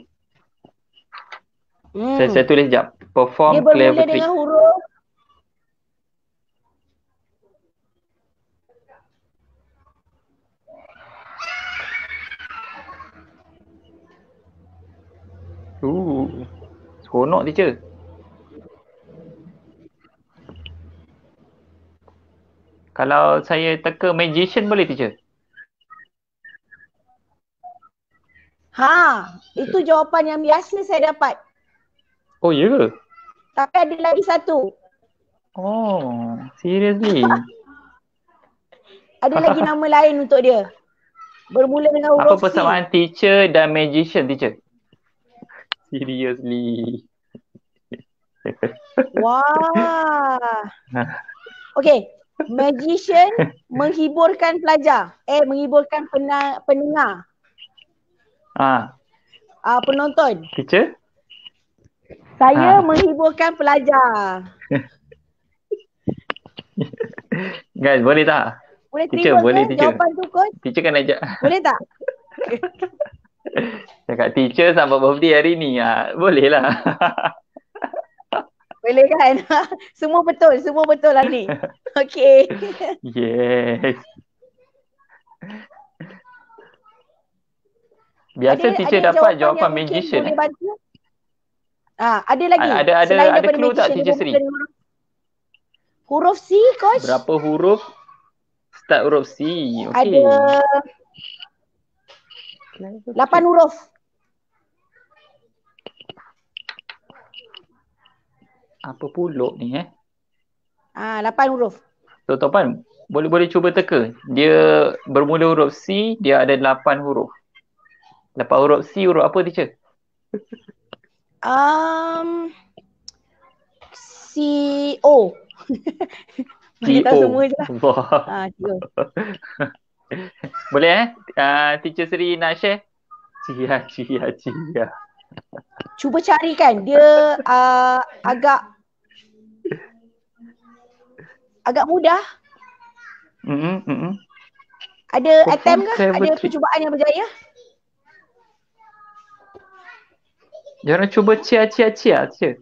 Hmm. saya, saya tulis jap. Perform dia clever trick. dengan huruf Uh, seronok teacher. Kalau saya teka magician boleh teacher? Ha, itu jawapan yang biasa saya dapat. Oh, ya ke? Tapi ada lagi satu. Oh, seriously? ada lagi nama lain untuk dia. Bermula dengan huruf Apa persamaan teacher dan magician teacher? Seriously. Wah. Okay. Magician menghiburkan pelajar. Eh, menghiburkan pena- pendengar. Ah. Ah, penonton. Teacher? Saya ha. menghiburkan pelajar. Guys, boleh tak? Boleh teacher, terima boleh, teacher. jawapan tu, Coach? Teacher kan ajak. Boleh tak? Cakap teacher sampai birthday hari ni. Ha. Boleh lah. Boleh kan? semua betul. Semua betul lah ni. Okay. yes. Biasa ada, teacher ada dapat jawapan magician. Eh? Ah, ada lagi. Ada ada Selain ada clue tak teacher Sri? Huruf C, coach. Berapa huruf? Start huruf C. Okay. Ada Lapan huruf. Apa puluk ni eh? Ah, lapan huruf. So, Topan, boleh boleh cuba teka. Dia bermula huruf C, dia ada lapan huruf. Lapan huruf C, huruf apa teacher? Um, CEO. Kita tahu semua je lah. Wah. Ah. Boleh eh? Uh, Teacher Sri nak share? Cia, cia, cia. Cuba carikan dia uh, agak agak mudah. Mm-mm, mm-mm. Ada Perform attempt ke? Ada percubaan yang berjaya? Jangan cuba cia, cia, cia, cia.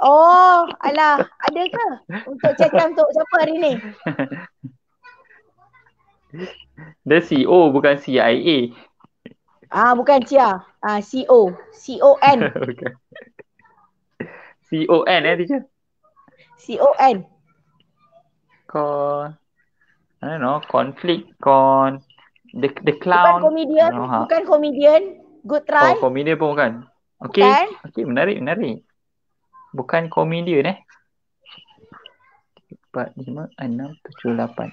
Oh, alah, ada ke? Untuk cakap untuk siapa hari ni? Dia CEO bukan CIA. Ah, bukan Cia. Ah, CO. C-O-N. Bukan. C-O-N eh teacher? C-O-N. Con... I don't know, conflict, con... The, the Bukan clown. komedian. No, ha. Bukan komedian. Good try. Oh, komedian pun bukan. Okay. Bukan. Okay, menarik, menarik. Bukan komedian eh. 4, 5, 6, 7, 8.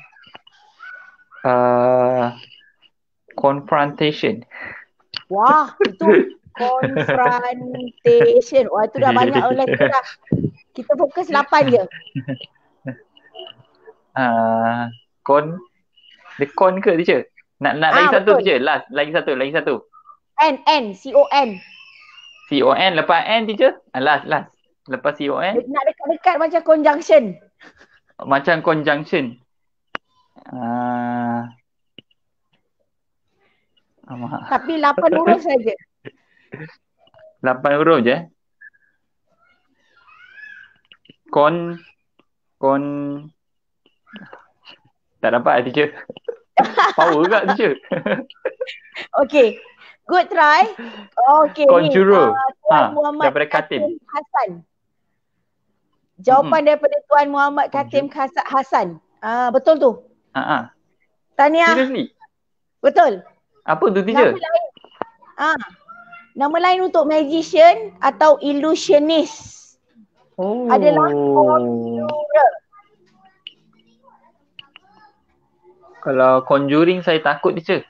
Uh, confrontation. Wah, itu confrontation. Wah, itu dah banyak oleh kita dah. Kita fokus 8 je. Uh, con... The con ke teacher? Nak nak Ah, lagi satu betul. teacher. Last, lagi satu, lagi satu. N, N, C-O-N. C-O-N lepas N teacher? Ah, last, last. Lepas C-O-N. Nak dekat-dekat macam conjunction. Macam conjunction. Uh, Alamak. Tapi 8 huruf saja. Lapan huruf je. eh. Kon kon tak dapat teacher. Power juga teacher. Okay. Good try. Okay. Conjurer. Uh, Tuan Ha, Muhammad daripada Katim. Hasan. Jawapan daripada Tuan Muhammad Katim Hasan. Ah betul tu. Ha ah. Tahniah. Seriously? Betul. Apa tu Nama teacher? lain. Ah. Nama lain untuk magician atau illusionist. Oh. Adalah conjurer. Kalau conjuring saya takut teacher.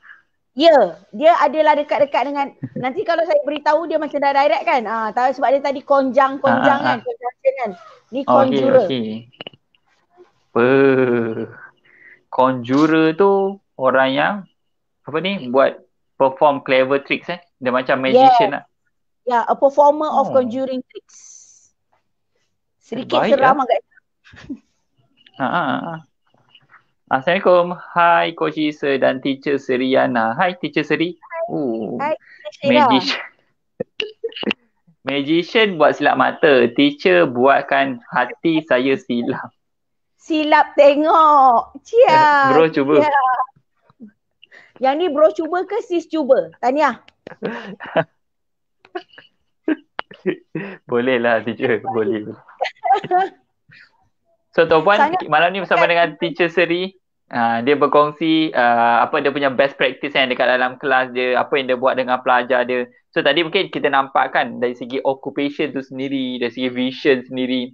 Ya, dia adalah dekat-dekat dengan nanti kalau saya beritahu dia macam dah direct kan. Ah, tahu sebab dia tadi konjang-konjang Ah, ah, kan, conjunction kan. Ni conjurer. okey. Apa? Conjurer tu orang yang apa ni buat perform clever tricks eh. Dia macam magician lah. Ya, a performer of Oh. conjuring tricks. Sedikit Baik, seram agak. Ha, ha, ha. Assalamualaikum. Hai Coach Isa dan Teacher Seriana. Hai Teacher Seri. Hai, Syira. magician. magician buat silap mata. Teacher buatkan hati saya silap. Silap tengok. Cia. Bro cuba. Cia. Yang ni bro cuba ke sis cuba? Tahniah. Boleh lah teacher. Boleh. So Tuan Puan, Sangat- malam ni bersama dengan Teacher Seri. Uh, dia berkongsi uh, apa dia punya best practice yang dekat dalam kelas dia, apa yang dia buat dengan pelajar dia. So tadi mungkin kita nampak kan dari segi occupation tu sendiri, dari segi vision sendiri.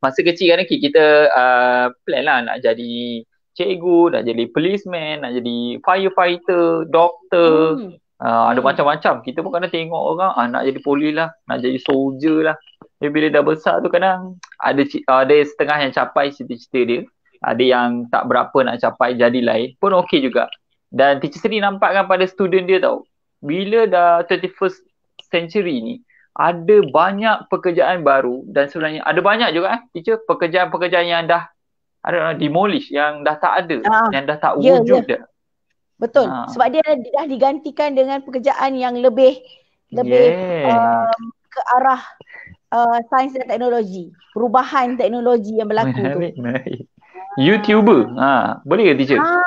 Masa kecil kan kita uh, plan lah nak jadi cikgu, nak jadi policeman, nak jadi firefighter, doktor. Hmm. Uh, ada Hmm. macam-macam. Kita pun kadang tengok orang ah, nak jadi polis lah, nak jadi soldier lah. Dia bila dah besar tu kadang ada ada setengah yang capai cita-cita dia. Ada yang tak berapa nak capai jadi lain pun okey juga. Dan teacher Sri nampakkan pada student dia tau. Bila dah 21st century ni ada banyak pekerjaan baru dan sebenarnya ada banyak juga eh teacher pekerjaan-pekerjaan yang dah ada demolish yang dah tak ada, Ah, yang dah tak ya, wujud dah. Betul. Ha. Sebab dia dah digantikan dengan pekerjaan yang lebih lebih Yeah. um, ke arah uh, sains dan teknologi. Perubahan teknologi yang berlaku tu. Menarik, menarik. YouTuber. Ha, boleh ke teacher? Ah.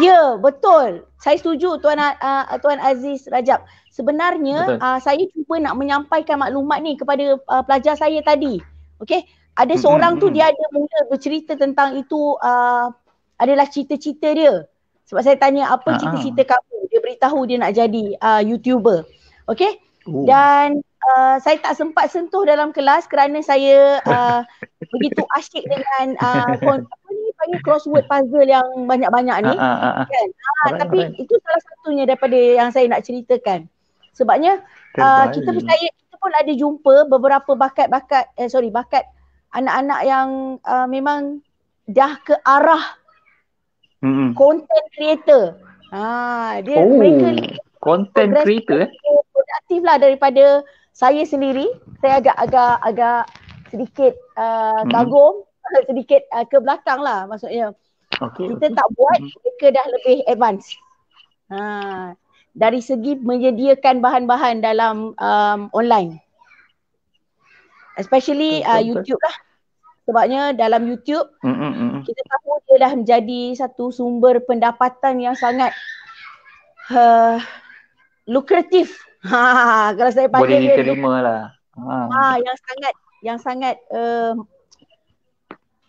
Ya, betul. Saya setuju Tuan uh, Tuan Aziz Rajab. Sebenarnya Betul. uh, saya cuba nak menyampaikan maklumat ni kepada uh, pelajar saya tadi. Okey. Ada seorang tu dia ada mula bercerita tentang itu uh, adalah cita-cita dia. Sebab saya tanya apa ah. cita-cita kamu? Dia beritahu dia nak jadi uh, YouTuber. Okey. Oh. Dan uh, saya tak sempat sentuh dalam kelas kerana saya uh, begitu asyik dengan uh, kon- apa ni panggil crossword puzzle yang banyak-banyak ni. Ah. Kan? Alright, tapi itu salah satunya daripada yang saya nak ceritakan. Sebabnya uh, kita percaya kita pun ada jumpa beberapa bakat-bakat eh sorry bakat anak-anak yang uh, memang dah ke arah Mm-mm. content creator. Ha, dia Oh, mereka content creator eh. produktif lah daripada saya sendiri. Saya agak agak agak sedikit uh, kagum, sedikit uh, ke belakang lah maksudnya. Okay. Kita tak buat, mereka dah lebih advance. Ha, dari segi menyediakan bahan-bahan dalam um, online. Especially uh. YouTube lah. Sebabnya dalam YouTube Mm-mm, kita tahu dia dah menjadi satu sumber pendapatan yang sangat uh, lukratif. Ha, kalau saya Boleh panggil dia, dia diterima lah. Ha. ha, yang sangat yang sangat uh,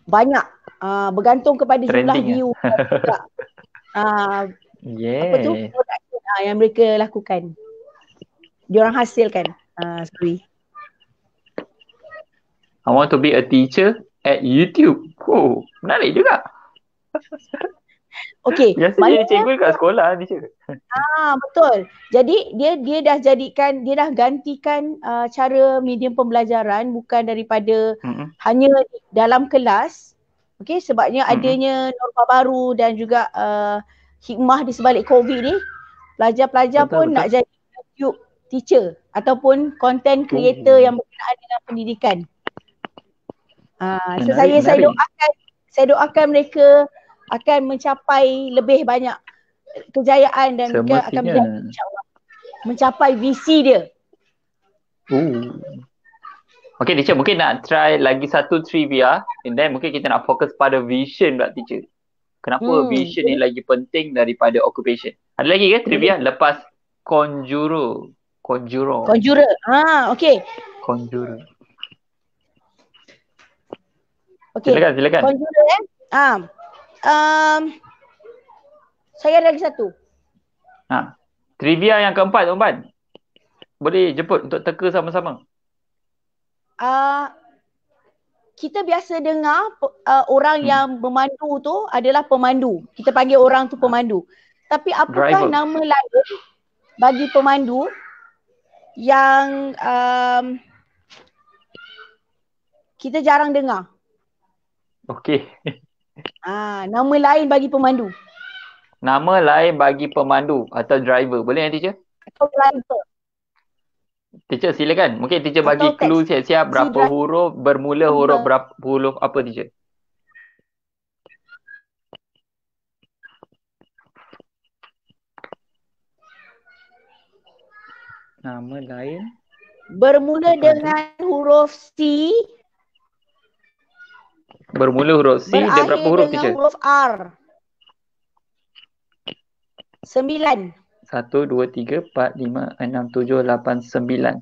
banyak uh, bergantung kepada jumlah Trending, eh? view. Uh, apa tu Yeah. Uh, yang mereka lakukan. Diorang hasilkan. Uh, sorry. I want to be a teacher at YouTube. Oh, menarik juga. Okay. Biasa jadi cikgu dekat sekolah teacher. Ah betul. Jadi dia dia dah jadikan dia dah gantikan uh, cara medium pembelajaran bukan daripada Mm-mm. hanya dalam kelas. Okey sebabnya Mhm. adanya norma baru dan juga uh, hikmah di sebalik COVID ni pelajar-pelajar Betul, pun betul. nak jadi YouTube teacher ataupun content creator Oh. yang berkenaan dengan pendidikan. Ah so Menarik, saya saya menarik. doakan saya doakan mereka akan mencapai lebih banyak kejayaan dan mereka akan menjadi mencapai visi dia. Oh. Okay teacher mungkin nak try lagi satu trivia and then mungkin kita nak fokus pada vision pula teacher. Kenapa Hmm. vision ni lagi penting daripada occupation? Ada lagi ke trivia lepas Conjuro? Conjuro. Conjurer. Ha okey. Conjuro. Okey. Silakan silakan. Conjurer eh. Ha. Um, saya ada lagi satu. Ha. Trivia yang keempat Pan. Boleh jemput untuk teka sama-sama. Uh, kita biasa dengar uh, orang Hmm. yang memandu tu adalah pemandu. Kita panggil orang tu pemandu. Tapi apakah Driver. nama lain bagi pemandu yang um, kita jarang dengar? Okey. Ah, nama lain bagi pemandu. Nama lain bagi pemandu atau driver. Boleh kan teacher? Atau driver. Teacher silakan. Mungkin teacher bagi clue siap-siap berapa huruf, bermula huruf berapa huruf apa teacher? Nama lain Bermula Pemandu. dengan huruf C, bermula huruf C dia berakhir berapa huruf dengan teacher? huruf R. Sembilan. Satu, dua, tiga, empat, lima, enam, tujuh, lapan, sembilan.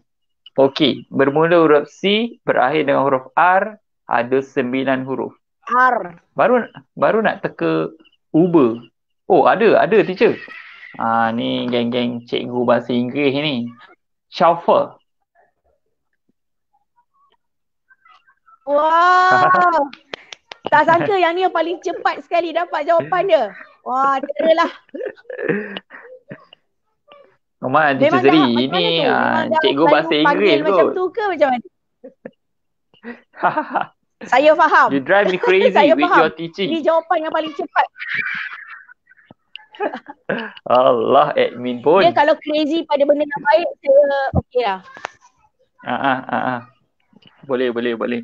Okey, bermula huruf C, berakhir dengan huruf R, ada sembilan huruf. R. Baru baru nak teka Uber. Oh, ada, ada teacher. Ah, ni geng-geng cikgu bahasa Inggeris ni. Chauffeur. Wow. tak sangka yang ni yang paling cepat sekali dapat jawapan dia. Wah, lah. Memang teacher Memang Seri. dah, macam Ini dah cikgu bahasa Inggeris macam kot. tu ke macam mana? Saya faham. you drive me crazy with faham. your teaching. Ini jawapan yang paling cepat. Allah, admin pun. Dia kalau crazy pada benda yang baik, saya okey lah. Ah, ah, ah, ah. Boleh, boleh, boleh.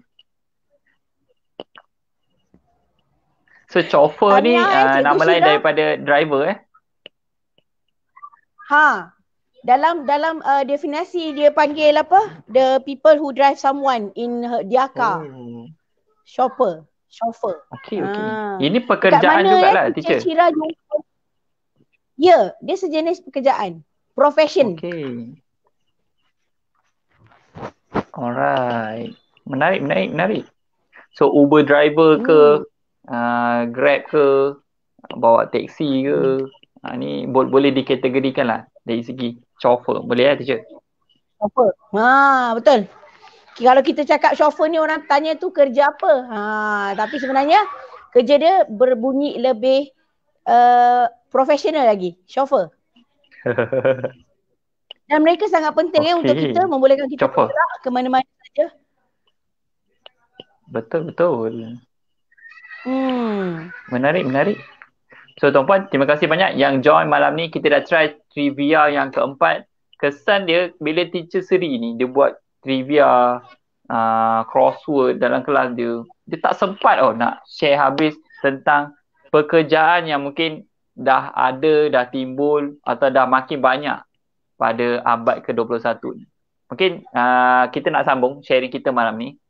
So chauffeur ni eh, ah, Cikgu nama lain Syira. daripada driver eh? Ha. Dalam dalam uh, definisi dia panggil apa? The people who drive someone in her, their car. Oh. Chauffeur. Chauffeur. Okey, okey. Ah. Ini Kat pekerjaan mana jugalah, eh, teacher. Syira jumpa? Ya, dia sejenis pekerjaan. Profession. Okey. Alright. Menarik, menarik, menarik. So Uber driver ke, Hmm. uh, Grab ke, bawa taksi ke, uh, ni bo- boleh dikategorikan lah dari segi chauffeur. Boleh ya, teacher? Chauffeur. Ha, betul. Kalau kita cakap chauffeur ni orang tanya tu kerja apa? Ha, tapi sebenarnya kerja dia berbunyi lebih uh, profesional lagi. Chauffeur. Dan mereka sangat penting okay. eh untuk kita membolehkan kita Chopper. bergerak ke mana-mana saja. Betul betul. Hmm. Menarik menarik. So tuan-puan terima kasih banyak yang join malam ni. Kita dah try trivia yang keempat. Kesan dia bila teacher seri ni dia buat trivia uh, crossword dalam kelas dia. Dia tak sempat oh nak share habis tentang pekerjaan yang mungkin dah ada, dah timbul atau dah makin banyak pada abad ke-21 ni. Mungkin uh, kita nak sambung sharing kita malam ni.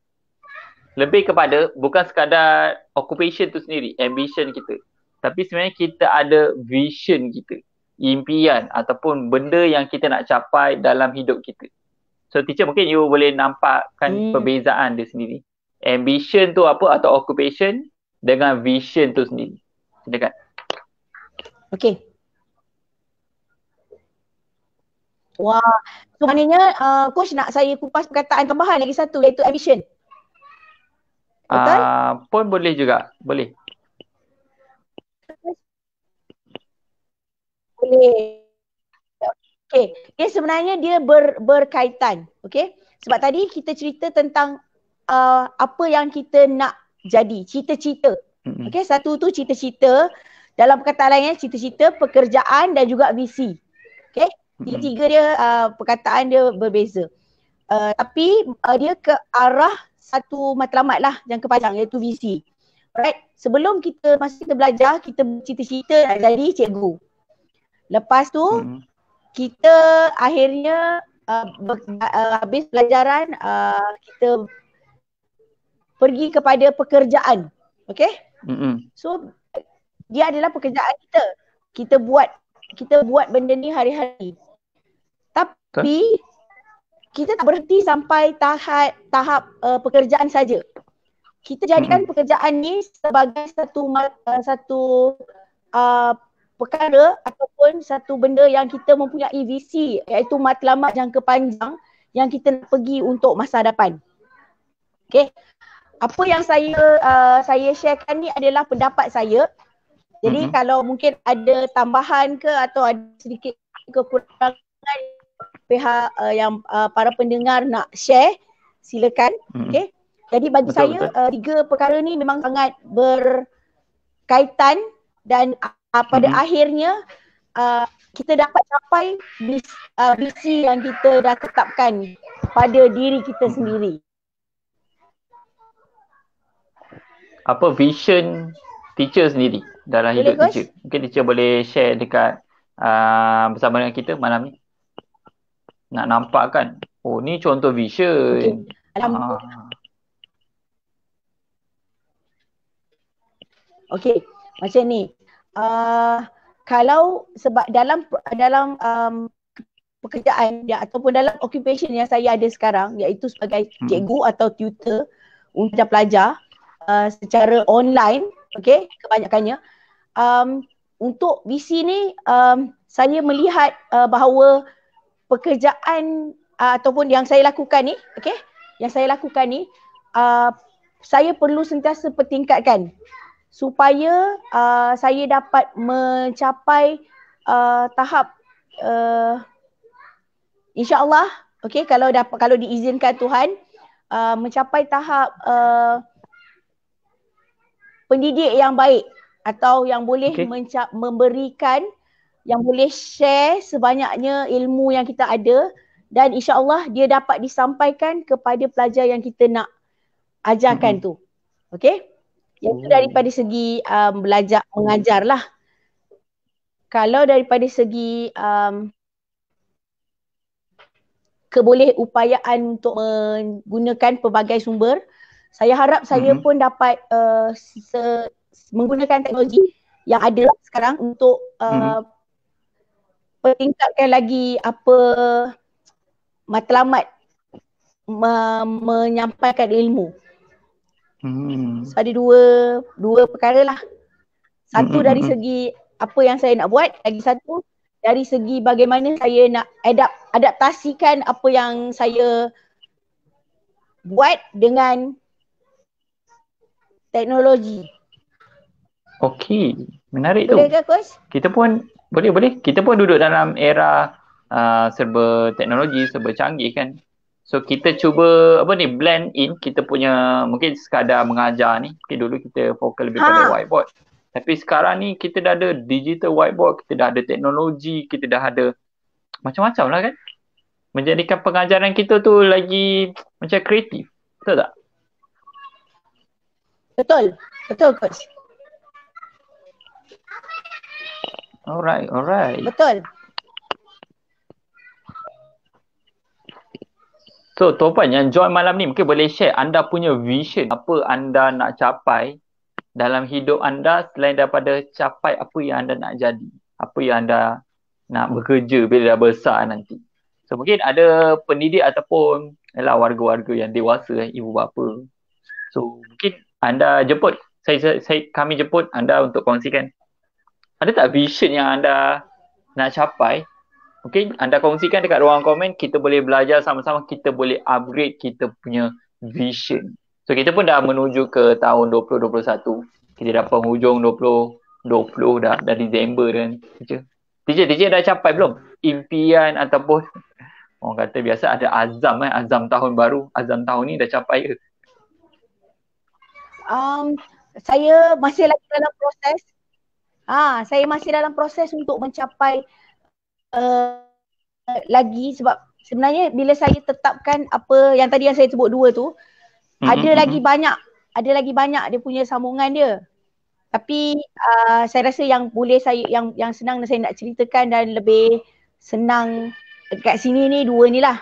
Lebih kepada bukan sekadar occupation tu sendiri, ambition kita. Tapi sebenarnya kita ada vision kita, impian ataupun benda yang kita nak capai dalam hidup kita. So teacher mungkin you boleh nampakkan hmm. perbezaan dia sendiri. Ambition tu apa atau occupation dengan vision tu sendiri. Silakan. Okay. Wah, so maknanya uh, coach nak saya kupas perkataan tambahan lagi satu iaitu ambition. Betul? Uh, pun boleh juga. Boleh. Boleh. Okay. okay, sebenarnya dia ber, berkaitan. Okay. Sebab tadi kita cerita tentang uh, apa yang kita nak jadi. Cita-cita. Okay, satu tu cita-cita. Dalam perkataan lainnya, cita-cita, pekerjaan dan juga visi. Okay. Tiga-tiga dia uh, perkataan dia berbeza. Uh, tapi uh, dia ke arah satu matlamat lah jangka panjang iaitu visi. Alright, sebelum kita masih kita belajar, kita cita-cita nak jadi cikgu. Lepas tu hmm. kita akhirnya uh, ber, uh, habis pelajaran uh, kita pergi kepada pekerjaan. Okay? Hmm. So dia adalah pekerjaan kita. Kita buat kita buat benda ni hari-hari. Tapi huh? kita tak berhenti sampai tahap tahap uh, pekerjaan saja. Kita jadikan hmm. pekerjaan ni sebagai satu uh, satu uh, perkara ataupun satu benda yang kita mempunyai visi iaitu matlamat jangka panjang yang kita nak pergi untuk masa depan. Okay. Apa yang saya uh, saya sharekan ni adalah pendapat saya. Jadi mm-hmm. kalau mungkin ada tambahan ke atau ada sedikit kekurangan pihak uh, yang uh, para pendengar nak share silakan. Mm-hmm. Okay. Jadi bagi betul, saya betul. Uh, tiga perkara ni memang sangat berkaitan dan uh, pada mm-hmm. akhirnya uh, kita dapat capai bis, uh, visi yang kita dah tetapkan pada diri kita mm-hmm. sendiri. Apa vision teacher sendiri dalam boleh hidup coach? teacher? Mungkin teacher boleh share dekat uh, bersama dengan kita malam ni. Nak nampak kan? Oh ni contoh vision. Okay. Alhamdulillah. Ah. Okay, macam ni uh, kalau sebab dalam dalam um, pekerjaan ya ataupun dalam occupation yang saya ada sekarang iaitu sebagai hmm. cikgu atau tutor untuk pelajar uh, secara online okey kebanyakannya um, untuk visi ni um, saya melihat uh, bahawa pekerjaan uh, ataupun yang saya lakukan ni okey yang saya lakukan ni uh, saya perlu sentiasa pertingkatkan supaya uh, saya dapat mencapai uh, tahap uh, insyaallah okey kalau dapat kalau diizinkan Tuhan uh, mencapai tahap uh, pendidik yang baik atau yang boleh okay. menca- memberikan yang boleh share sebanyaknya ilmu yang kita ada dan insyaallah dia dapat disampaikan kepada pelajar yang kita nak ajarkan mm-hmm. tu okey yang itu daripada segi um, belajar mengajar lah. Kalau daripada segi um, keboleh upayaan untuk menggunakan pelbagai sumber, saya harap saya mm-hmm. pun dapat uh, se- menggunakan teknologi yang ada sekarang untuk uh, mm-hmm. pertingkatkan lagi apa matlamat me- menyampaikan ilmu. Hmm. So ada dua dua perkara lah. Satu hmm. dari segi apa yang saya nak buat, lagi satu dari segi bagaimana saya nak adapt adaptasikan apa yang saya buat dengan teknologi. Okey, menarik boleh tu. Boleh ke Coach? Kita pun boleh boleh. Kita pun duduk dalam era uh, serba teknologi, serba canggih kan. So kita cuba apa ni blend in kita punya mungkin sekadar mengajar ni. Mungkin dulu kita fokus lebih ha. pada whiteboard. Tapi sekarang ni kita dah ada digital whiteboard, kita dah ada teknologi, kita dah ada macam-macam lah kan. Menjadikan pengajaran kita tu lagi macam kreatif. Betul tak? Betul. Betul coach. Alright, alright. Betul. So Topan yang join malam ni mungkin boleh share anda punya vision apa anda nak capai dalam hidup anda selain daripada capai apa yang anda nak jadi. Apa yang anda nak bekerja bila dah besar nanti. So mungkin ada pendidik ataupun ialah warga-warga yang dewasa eh, ibu bapa. So mungkin anda jemput saya, saya, saya kami jemput anda untuk kongsikan ada tak vision yang anda nak capai Okay, anda kongsikan dekat ruang komen, kita boleh belajar sama-sama, kita boleh upgrade kita punya vision. So kita pun dah menuju ke tahun 2021. Kita dah penghujung 2020 dah, dah Disember kan. Teacher, teacher dah capai belum? Impian ataupun orang kata biasa ada azam eh, azam tahun baru, azam tahun ni dah capai ke? Um, saya masih lagi dalam proses. Ah, saya masih dalam proses untuk mencapai uh, lagi sebab sebenarnya bila saya tetapkan apa yang tadi yang saya sebut dua tu mm-hmm. ada lagi banyak ada lagi banyak dia punya sambungan dia tapi uh, saya rasa yang boleh saya yang yang senang saya nak ceritakan dan lebih senang dekat sini ni dua ni lah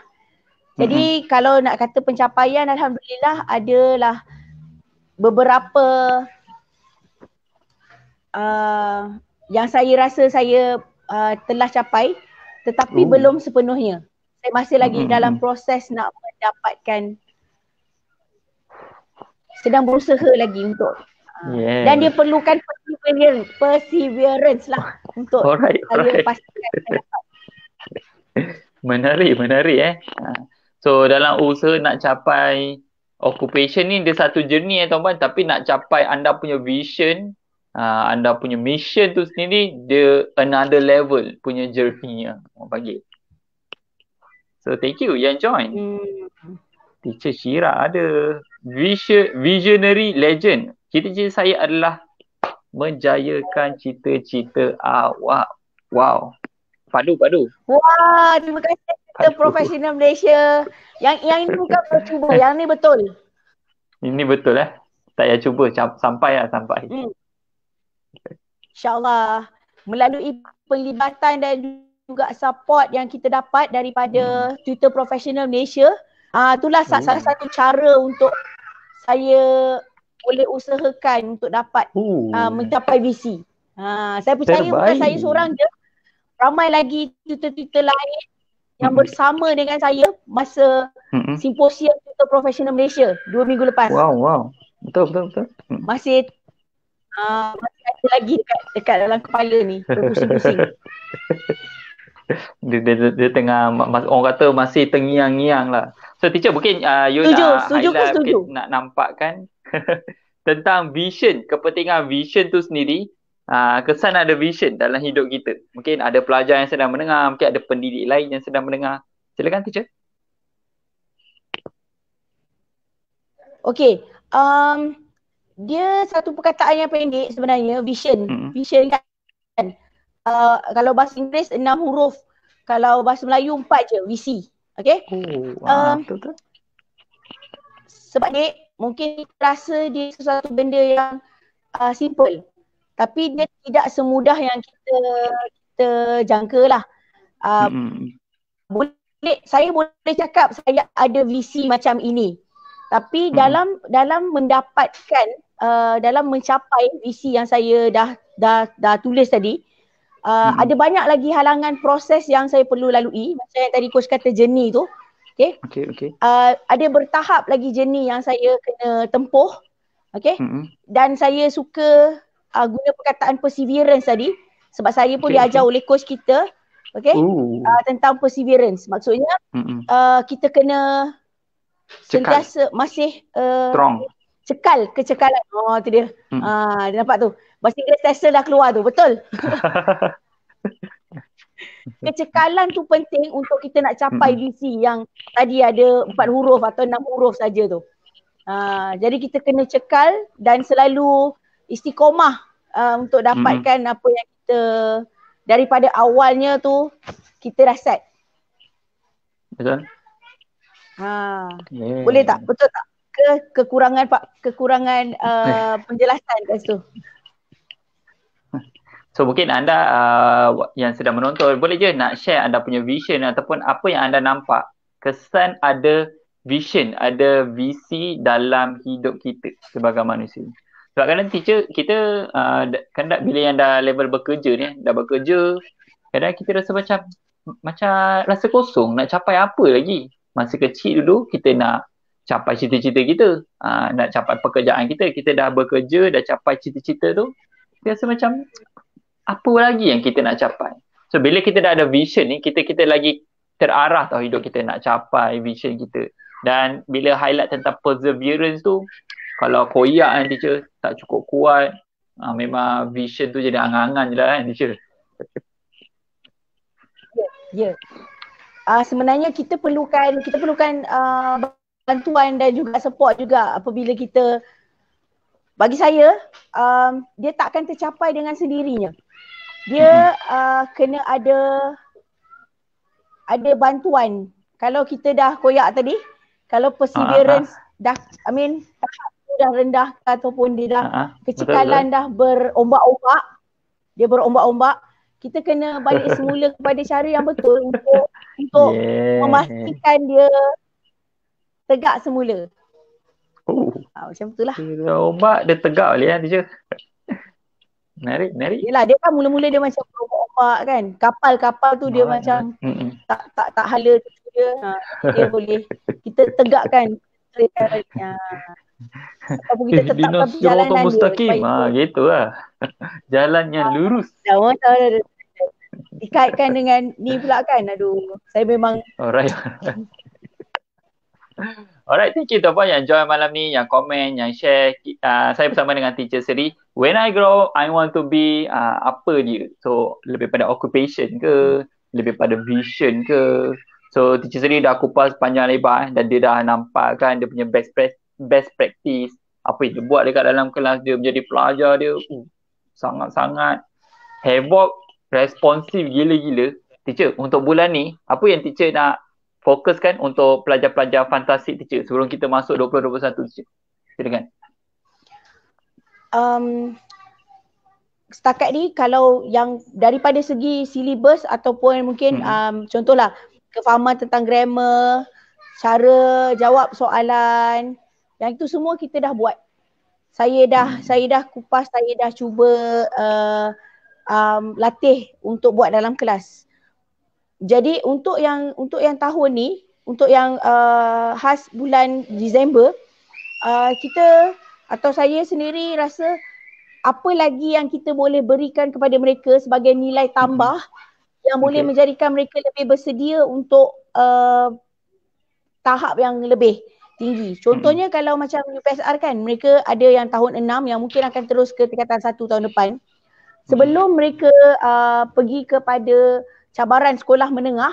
jadi mm-hmm. kalau nak kata pencapaian alhamdulillah adalah beberapa uh, yang saya rasa saya uh, telah capai tetapi Ooh. belum sepenuhnya. Saya masih lagi hmm. dalam proses nak mendapatkan sedang berusaha lagi untuk uh, yeah. dan dia perlukan perseverance, perseverance lah untuk alright, saya pastikan Menarik, menarik eh. Ha. So dalam usaha nak capai occupation ni dia satu journey eh tuan-tuan tapi nak capai anda punya vision uh, anda punya mission tu sendiri dia another level punya journey yang orang panggil. So thank you yang join. Hmm. Teacher Shira ada vision, visionary legend. Cita-cita saya adalah menjayakan cita-cita awak. Wow. Padu, padu. Wah, terima kasih kita profesional Malaysia. Yang yang ini bukan cuba, yang ni betul. Ini betul eh. Tak payah cuba sampai lah sampai. Hmm. InsyaAllah melalui penglibatan dan juga support yang kita dapat daripada hmm. Twitter Professional Malaysia uh, itulah hmm. salah satu cara untuk saya boleh usahakan untuk dapat uh, mencapai visi. Uh, saya percaya Terbaik. bukan saya seorang je ramai lagi Twitter-Twitter lain yang hmm. bersama dengan saya masa hmm. simposium Twitter Professional Malaysia dua minggu lepas. Wow, wow. Betul, betul, betul. Hmm. Masih uh, masih ada lagi dekat, dekat dalam kepala ni berpusing-pusing. dia, dia, dia, dia tengah orang kata masih tengiang-ngiang lah. So teacher mungkin uh, you setuju, nak setuju highlight setuju. nak nampakkan tentang vision, kepentingan vision tu sendiri. Uh, kesan ada vision dalam hidup kita. Mungkin ada pelajar yang sedang mendengar, mungkin ada pendidik lain yang sedang mendengar. Silakan teacher. Okay. Um, dia satu perkataan yang pendek sebenarnya vision. Hmm. vision kan? Uh, kalau bahasa Inggeris enam huruf. Kalau bahasa Melayu empat je visi okey oh, um, sebab ni mungkin rasa dia sesuatu benda yang uh, simple. Tapi dia tidak semudah yang kita kita jangkalah uh, hmm. boleh saya boleh cakap saya ada visi macam ini. Tapi hmm. dalam dalam mendapatkan uh, dalam mencapai visi yang saya dah dah dah tulis tadi uh, hmm. ada banyak lagi halangan proses yang saya perlu lalui. Macam yang tadi coach kata journey tu. Okey okey okey uh, ada bertahap lagi journey yang saya kena tempuh. Okey hmm. dan saya suka uh, guna perkataan perseverance tadi. Sebab saya pun okay, diajar okay. oleh coach kita. Okey uh, tentang perseverance. Maksudnya hmm. uh, kita kena sentiasa masih uh, strong cekal kecekalan oh tu dia hmm. ah dia nampak tu bahasa Inggeris tester dah keluar tu betul kecekalan tu penting untuk kita nak capai visi yang tadi ada empat huruf atau enam huruf saja tu. Uh, jadi kita kena cekal dan selalu istiqomah uh, untuk dapatkan mm-hmm. apa yang kita daripada awalnya tu kita dah set. Betul. Ha. Yeah. Boleh tak? Betul tak? Ke kekurangan pak kekurangan uh, penjelasan kat situ. So mungkin anda uh, yang sedang menonton boleh je nak share anda punya vision ataupun apa yang anda nampak kesan ada vision, ada visi dalam hidup kita sebagai manusia. Sebab kadang teacher kita uh, kadang bila yang dah level bekerja ni, dah bekerja, kadang kita rasa macam macam rasa kosong nak capai apa lagi. Masa kecil dulu kita nak capai cita-cita kita, uh, nak capai pekerjaan kita, kita dah bekerja, dah capai cita-cita tu, kita rasa macam apa lagi yang kita nak capai. So bila kita dah ada vision ni, kita kita lagi terarah tau hidup kita nak capai vision kita. Dan bila highlight tentang perseverance tu, kalau koyak kan teacher tak cukup kuat, uh, memang vision tu jadi angan-angan je lah kan teacher. Ya. Yeah. Uh, sebenarnya kita perlukan kita perlukan uh, bantuan dan juga support juga apabila kita bagi saya um, dia tak akan tercapai dengan sendirinya dia uh, kena ada ada bantuan. Kalau kita dah koyak tadi, kalau perseverance uh-huh. dah I mean dah rendah ataupun dia dah uh-huh. kecekalan dah berombak-ombak, dia berombak-ombak, kita kena balik semula kepada cara yang betul untuk untuk yeah. memastikan dia tegak semula. Oh. Ha, macam itulah. Dia ombak dia tegak boleh kan teacher. Menarik, menarik. Yelah, dia kan mula-mula dia macam ombak kan. Kapal-kapal tu dia oh, macam mm tak tak tak hala dia. Ha, dia boleh kita tegakkan ya. Apa kita tetapkan perjalanan dia. Mustaqim. Ha, gitu lah. Jalan yang lurus. Ya, tahu, dikaitkan dengan ni pula kan. Aduh, saya memang Alright. Alright, thank you tuan yang join malam ni, yang komen, yang share. Uh, saya bersama dengan teacher Seri. When I grow, I want to be uh, apa dia? So, lebih pada occupation ke? Lebih pada vision ke? So, teacher Seri dah kupas panjang lebar eh, dan dia dah nampak kan dia punya best best practice. Apa yang dia buat dekat dalam kelas dia menjadi pelajar dia. Uh, sangat-sangat heboh, responsif gila-gila. Teacher, untuk bulan ni, apa yang teacher nak fokuskan untuk pelajar-pelajar fantastik teacher sebelum kita masuk 2021 teacher. Silakan. Um, setakat ni kalau yang daripada segi silibus ataupun mungkin hmm. um, contohlah kefahaman tentang grammar, cara jawab soalan, yang itu semua kita dah buat. Saya dah hmm. saya dah kupas, saya dah cuba uh, um, latih untuk buat dalam kelas. Jadi untuk yang untuk yang tahun ni, untuk yang uh, khas bulan Disember, uh, kita atau saya sendiri rasa apa lagi yang kita boleh berikan kepada mereka sebagai nilai tambah mm-hmm. yang boleh okay. menjadikan mereka lebih bersedia untuk uh, tahap yang lebih tinggi. Contohnya mm-hmm. kalau macam UPSR kan, mereka ada yang tahun enam yang mungkin akan terus ke tingkatan satu tahun depan. Sebelum mm-hmm. mereka uh, pergi kepada cabaran sekolah menengah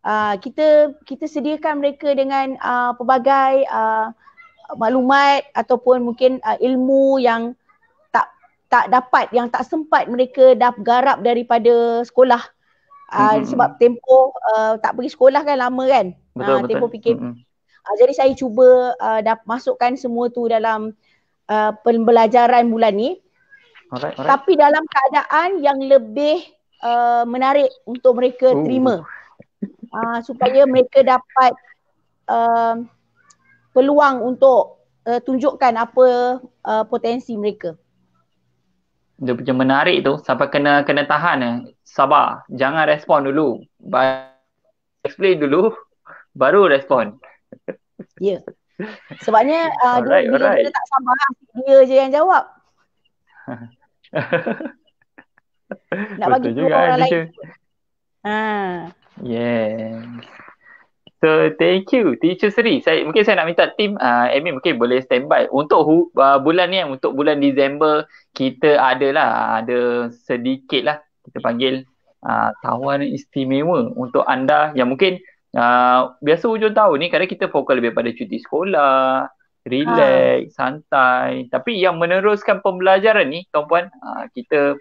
uh, kita kita sediakan mereka dengan uh, pelbagai uh, maklumat ataupun mungkin uh, ilmu yang tak tak dapat yang tak sempat mereka dah garap daripada sekolah uh, mm-hmm. sebab tempoh uh, tak pergi sekolah kan lama kan betul, uh, tempoh fikir mm-hmm. uh, jadi saya cuba uh, dah masukkan semua tu dalam uh, pembelajaran bulan ni alright, alright. tapi dalam keadaan yang lebih uh, menarik untuk mereka Ooh. terima uh, supaya mereka dapat uh, peluang untuk uh, tunjukkan apa uh, potensi mereka. Dia punya menarik tu sampai kena kena tahan eh. Sabar, jangan respon dulu. Explain dulu baru respon. Ya. Yeah. Sebabnya uh, alright, bila alright. dia tak sabar dia je yang jawab. Nak bagi juga orang lain. Ha. Yeah. So thank you Teacher Sri. Saya mungkin saya nak minta tim uh, Amy mungkin boleh standby untuk hu, uh, bulan ni untuk bulan Disember kita adalah ada sedikit lah kita panggil uh, tawaran istimewa untuk anda yang mungkin uh, biasa hujung tahun ni kadang kita fokus lebih pada cuti sekolah, relax, ha. santai. Tapi yang meneruskan pembelajaran ni tuan-puan, uh, kita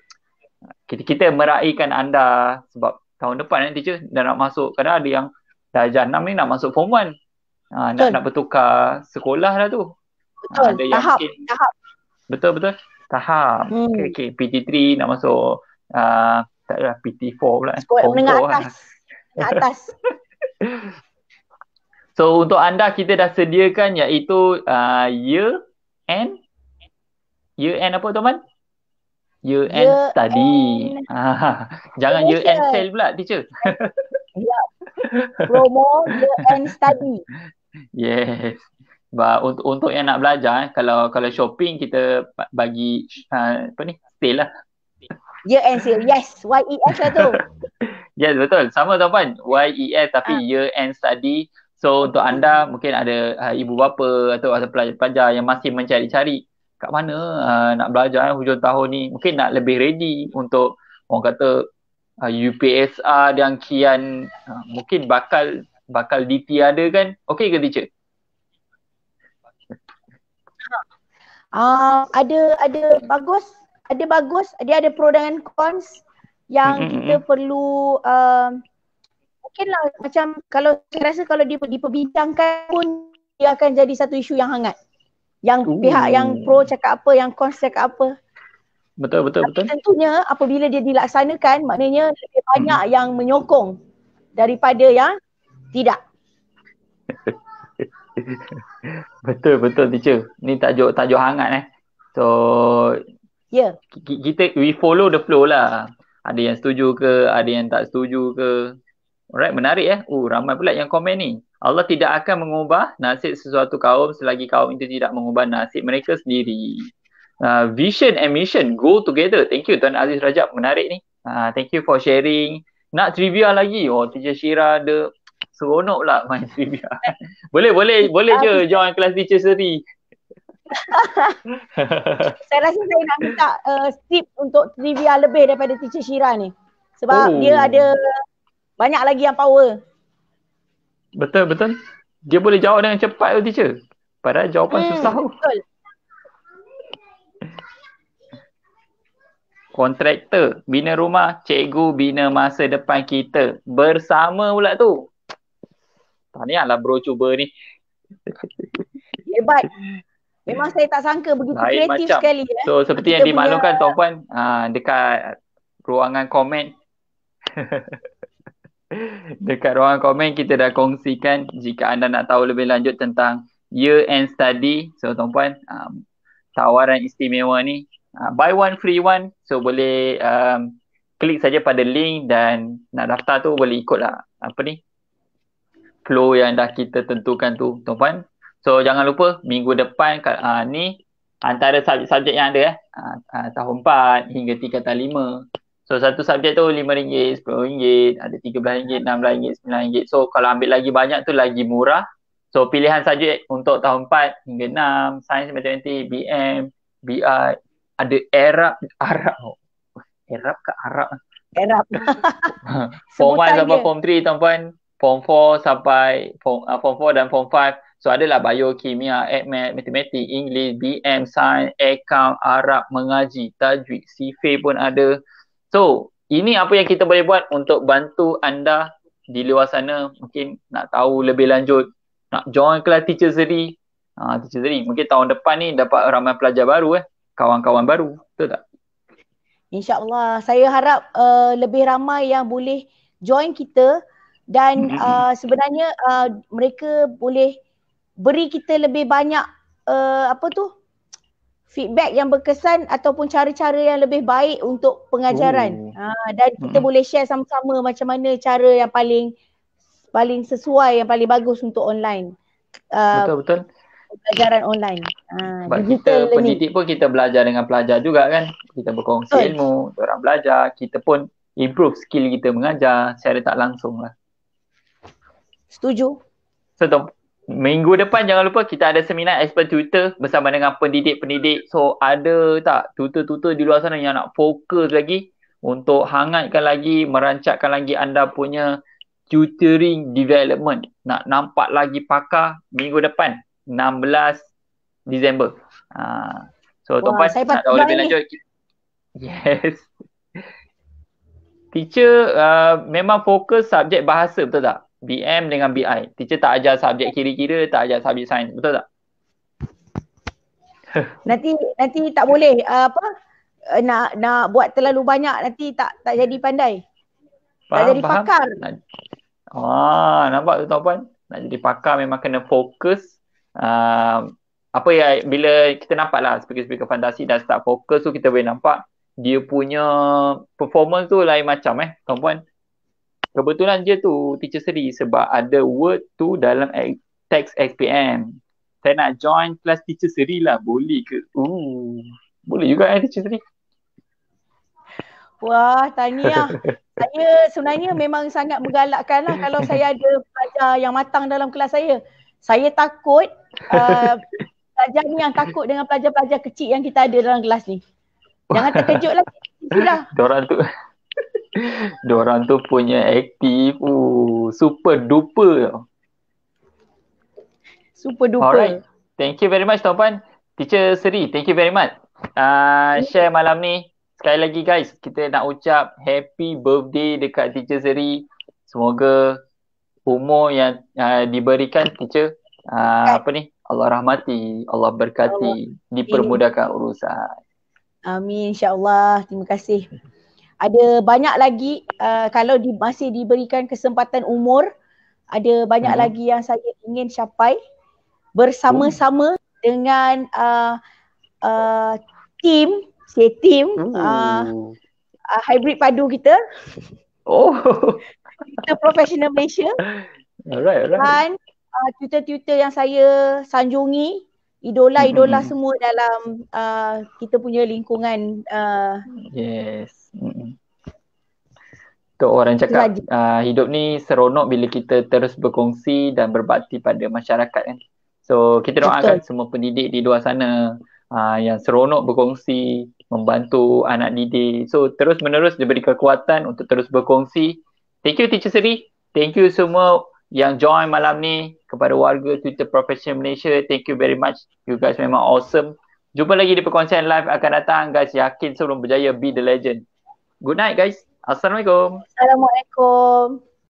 kita kita meraihkan anda sebab tahun depan nanti je dah nak masuk kadang ada yang darjah 6 ni nak masuk form 1. Ha, nak nak bertukar sekolah dah tu. Betul. Ha, ada yang tahap, mungkin, tahap. Betul betul. Tahap. Hmm. Okay, okay. PT3 nak masuk uh, tak ada PT4 pula. Sekolah menengah lah. atas. Atas. so untuk anda kita dah sediakan iaitu uh, year end year end apa teman? Year end year study. End. Ah, jangan year end sale pula teacher. ya. Promo year end study. Yes. Ba, untuk untuk yang nak belajar eh, kalau kalau shopping kita bagi uh, apa ni? Sale lah. Year end sale. Yes, YES lah tu. yes, betul. Sama tuan-puan. YES tapi uh. year end study. So untuk anda mungkin ada uh, ibu bapa atau pelajar-pelajar yang masih mencari-cari kat mana uh, nak belajar eh, hujung tahun ni. Mungkin nak lebih ready untuk orang kata uh, UPSR dan kian uh, mungkin bakal bakal ditiadakan. Okey ke teacher? Uh, ada ada bagus ada bagus, dia ada pro dan cons yang mm-hmm. kita perlu uh, mungkinlah macam kalau saya rasa kalau dia diperbincangkan pun dia akan jadi satu isu yang hangat. Yang Ooh. pihak yang pro cakap apa, yang cons cakap apa. Betul betul Tapi betul. Tentunya apabila dia dilaksanakan maknanya lebih banyak hmm. yang menyokong daripada yang tidak. betul betul teacher. Ni tajuk tajuk hangat eh. So. Yeah. Kita we follow the flow lah. Ada yang setuju ke, ada yang tak setuju ke. Alright, menarik eh. Oh, ramai pula yang komen ni. Allah tidak akan mengubah nasib sesuatu kaum selagi kaum itu tidak mengubah nasib mereka sendiri. Uh, vision and mission go together. Thank you Tuan Aziz Rajab. Menarik ni. Uh, thank you for sharing. Nak trivia lagi? Oh, Teacher Shira ada seronok lah main trivia. boleh, boleh, boleh je join kelas Teacher Seri. saya rasa saya nak minta uh, tip untuk trivia lebih daripada teacher Shira ni. Sebab oh. dia ada banyak lagi yang power. Betul, betul. Dia boleh jawab dengan cepat tu teacher. Padahal jawapan hmm, susah tu. Betul. Kontraktor, bina rumah, cikgu bina masa depan kita. Bersama pula tu. Tahniahlah bro cuba ni. Hebat. Memang saya tak sangka begitu Lain kreatif macam. sekali. Eh. So seperti yang dimaklumkan punya... tuan-puan uh, dekat ruangan komen. dekat ruangan komen kita dah kongsikan jika anda nak tahu lebih lanjut tentang year end study. So tuan-puan um, tawaran istimewa ni uh, buy one free one. So boleh um, klik saja pada link dan nak daftar tu boleh ikutlah apa ni flow yang dah kita tentukan tu tuan-puan So jangan lupa minggu depan uh, ni antara subjek-subjek yang ada eh uh, uh, tahun 4 hingga tingkatan 5. So satu subjek tu RM5, RM10, ada RM13, RM16, RM9. So kalau ambil lagi banyak tu lagi murah. So pilihan subjek untuk tahun 4 hingga 6, Sains, Matematik, BM, BI, ada Arab, Arab. Oh. Arab ke Arab? Arab. form 1 sampai form 3 tuan-puan. Form 4 sampai form, uh, form 4 dan form 5 So adalah biokimia, AdMed, matematik, English, BM, Science, Account, Arab, mengaji, tajwid, CFA pun ada. So ini apa yang kita boleh buat untuk bantu anda di luar sana mungkin nak tahu lebih lanjut, nak join kelas teacher seri. Ha, teacher seri mungkin tahun depan ni dapat ramai pelajar baru eh, kawan-kawan baru. Betul tak? InsyaAllah. Saya harap uh, lebih ramai yang boleh join kita dan uh, sebenarnya uh, mereka boleh beri kita lebih banyak uh, apa tu feedback yang berkesan ataupun cara-cara yang lebih baik untuk pengajaran. Oh. Ha, dan kita hmm. boleh share sama-sama macam mana cara yang paling paling sesuai yang paling bagus untuk online. Uh, betul betul. Pelajaran online. Ha, Sebab kita learning. pendidik pun kita belajar dengan pelajar juga kan. Kita berkongsi betul. ilmu, orang belajar, kita pun improve skill kita mengajar secara tak langsung lah. Setuju. So, Minggu depan jangan lupa kita ada seminar expert tutor bersama dengan pendidik-pendidik. So ada tak tutor-tutor di luar sana yang nak fokus lagi untuk hangatkan lagi, merancangkan lagi anda punya tutoring development. Nak nampak lagi pakar minggu depan, 16 Disember. Ha. So, Tuan Puan, nak tahu lebih lanjut. Yes. Teacher uh, memang fokus subjek bahasa, betul tak? BM dengan BI. Teacher tak ajar subjek kira-kira, tak ajar subjek sains, betul tak? nanti nanti tak boleh uh, apa uh, nak nak buat terlalu banyak nanti tak tak jadi pandai. Faham, tak jadi faham. pakar. Ah, nampak tu tuan-puan? Nak jadi pakar memang kena fokus. Uh, apa ya bila kita nampak lah speaker-speaker fantasi dah start fokus tu kita boleh nampak dia punya performance tu lain macam eh tuan-puan. Kebetulan je tu teacher Seri sebab ada word tu dalam text XPM saya nak join kelas teacher seri lah. Boleh ke? Uh, boleh juga eh teacher seri. Wah, tanya. saya sebenarnya memang sangat menggalakkan lah kalau saya ada pelajar yang matang dalam kelas saya. Saya takut uh, pelajar ni yang takut dengan pelajar-pelajar kecil yang kita ada dalam kelas ni. Jangan terkejut lah. Itulah. Diorang tu Diorang tu punya aktif uh, super duper Super duper. Alright. Thank you very much Tuan Puan. Teacher Seri, thank you very much. Uh, share malam ni. Sekali lagi guys, kita nak ucap happy birthday dekat Teacher Seri. Semoga umur yang uh, diberikan teacher uh, apa ni? Allah rahmati, Allah berkati, dipermudahkan urusan. Amin insya-Allah. Terima kasih. Ada banyak lagi uh, kalau di, masih diberikan kesempatan umur, ada banyak hmm. lagi yang saya ingin capai bersama-sama oh. dengan uh, uh, team, say team oh. uh, uh, hybrid padu kita. Oh. kita professional Malaysia. Alright, alright. Dan uh, tutor-tutor yang saya sanjungi, idola-idola mm-hmm. semua dalam uh, kita punya lingkungan. Uh, yes. Untuk orang cakap uh, hidup ni seronok bila kita terus berkongsi dan berbakti pada masyarakat kan. So kita doakan Betul. semua pendidik di luar sana uh, yang seronok berkongsi, membantu anak didik. So terus menerus diberi kekuatan untuk terus berkongsi. Thank you Teacher Seri. Thank you semua yang join malam ni kepada warga Twitter Professional Malaysia. Thank you very much. You guys memang awesome. Jumpa lagi di perkongsian live akan datang. Guys yakin sebelum berjaya be the legend. Good night guys. Assalamualaikum. Assalamualaikum.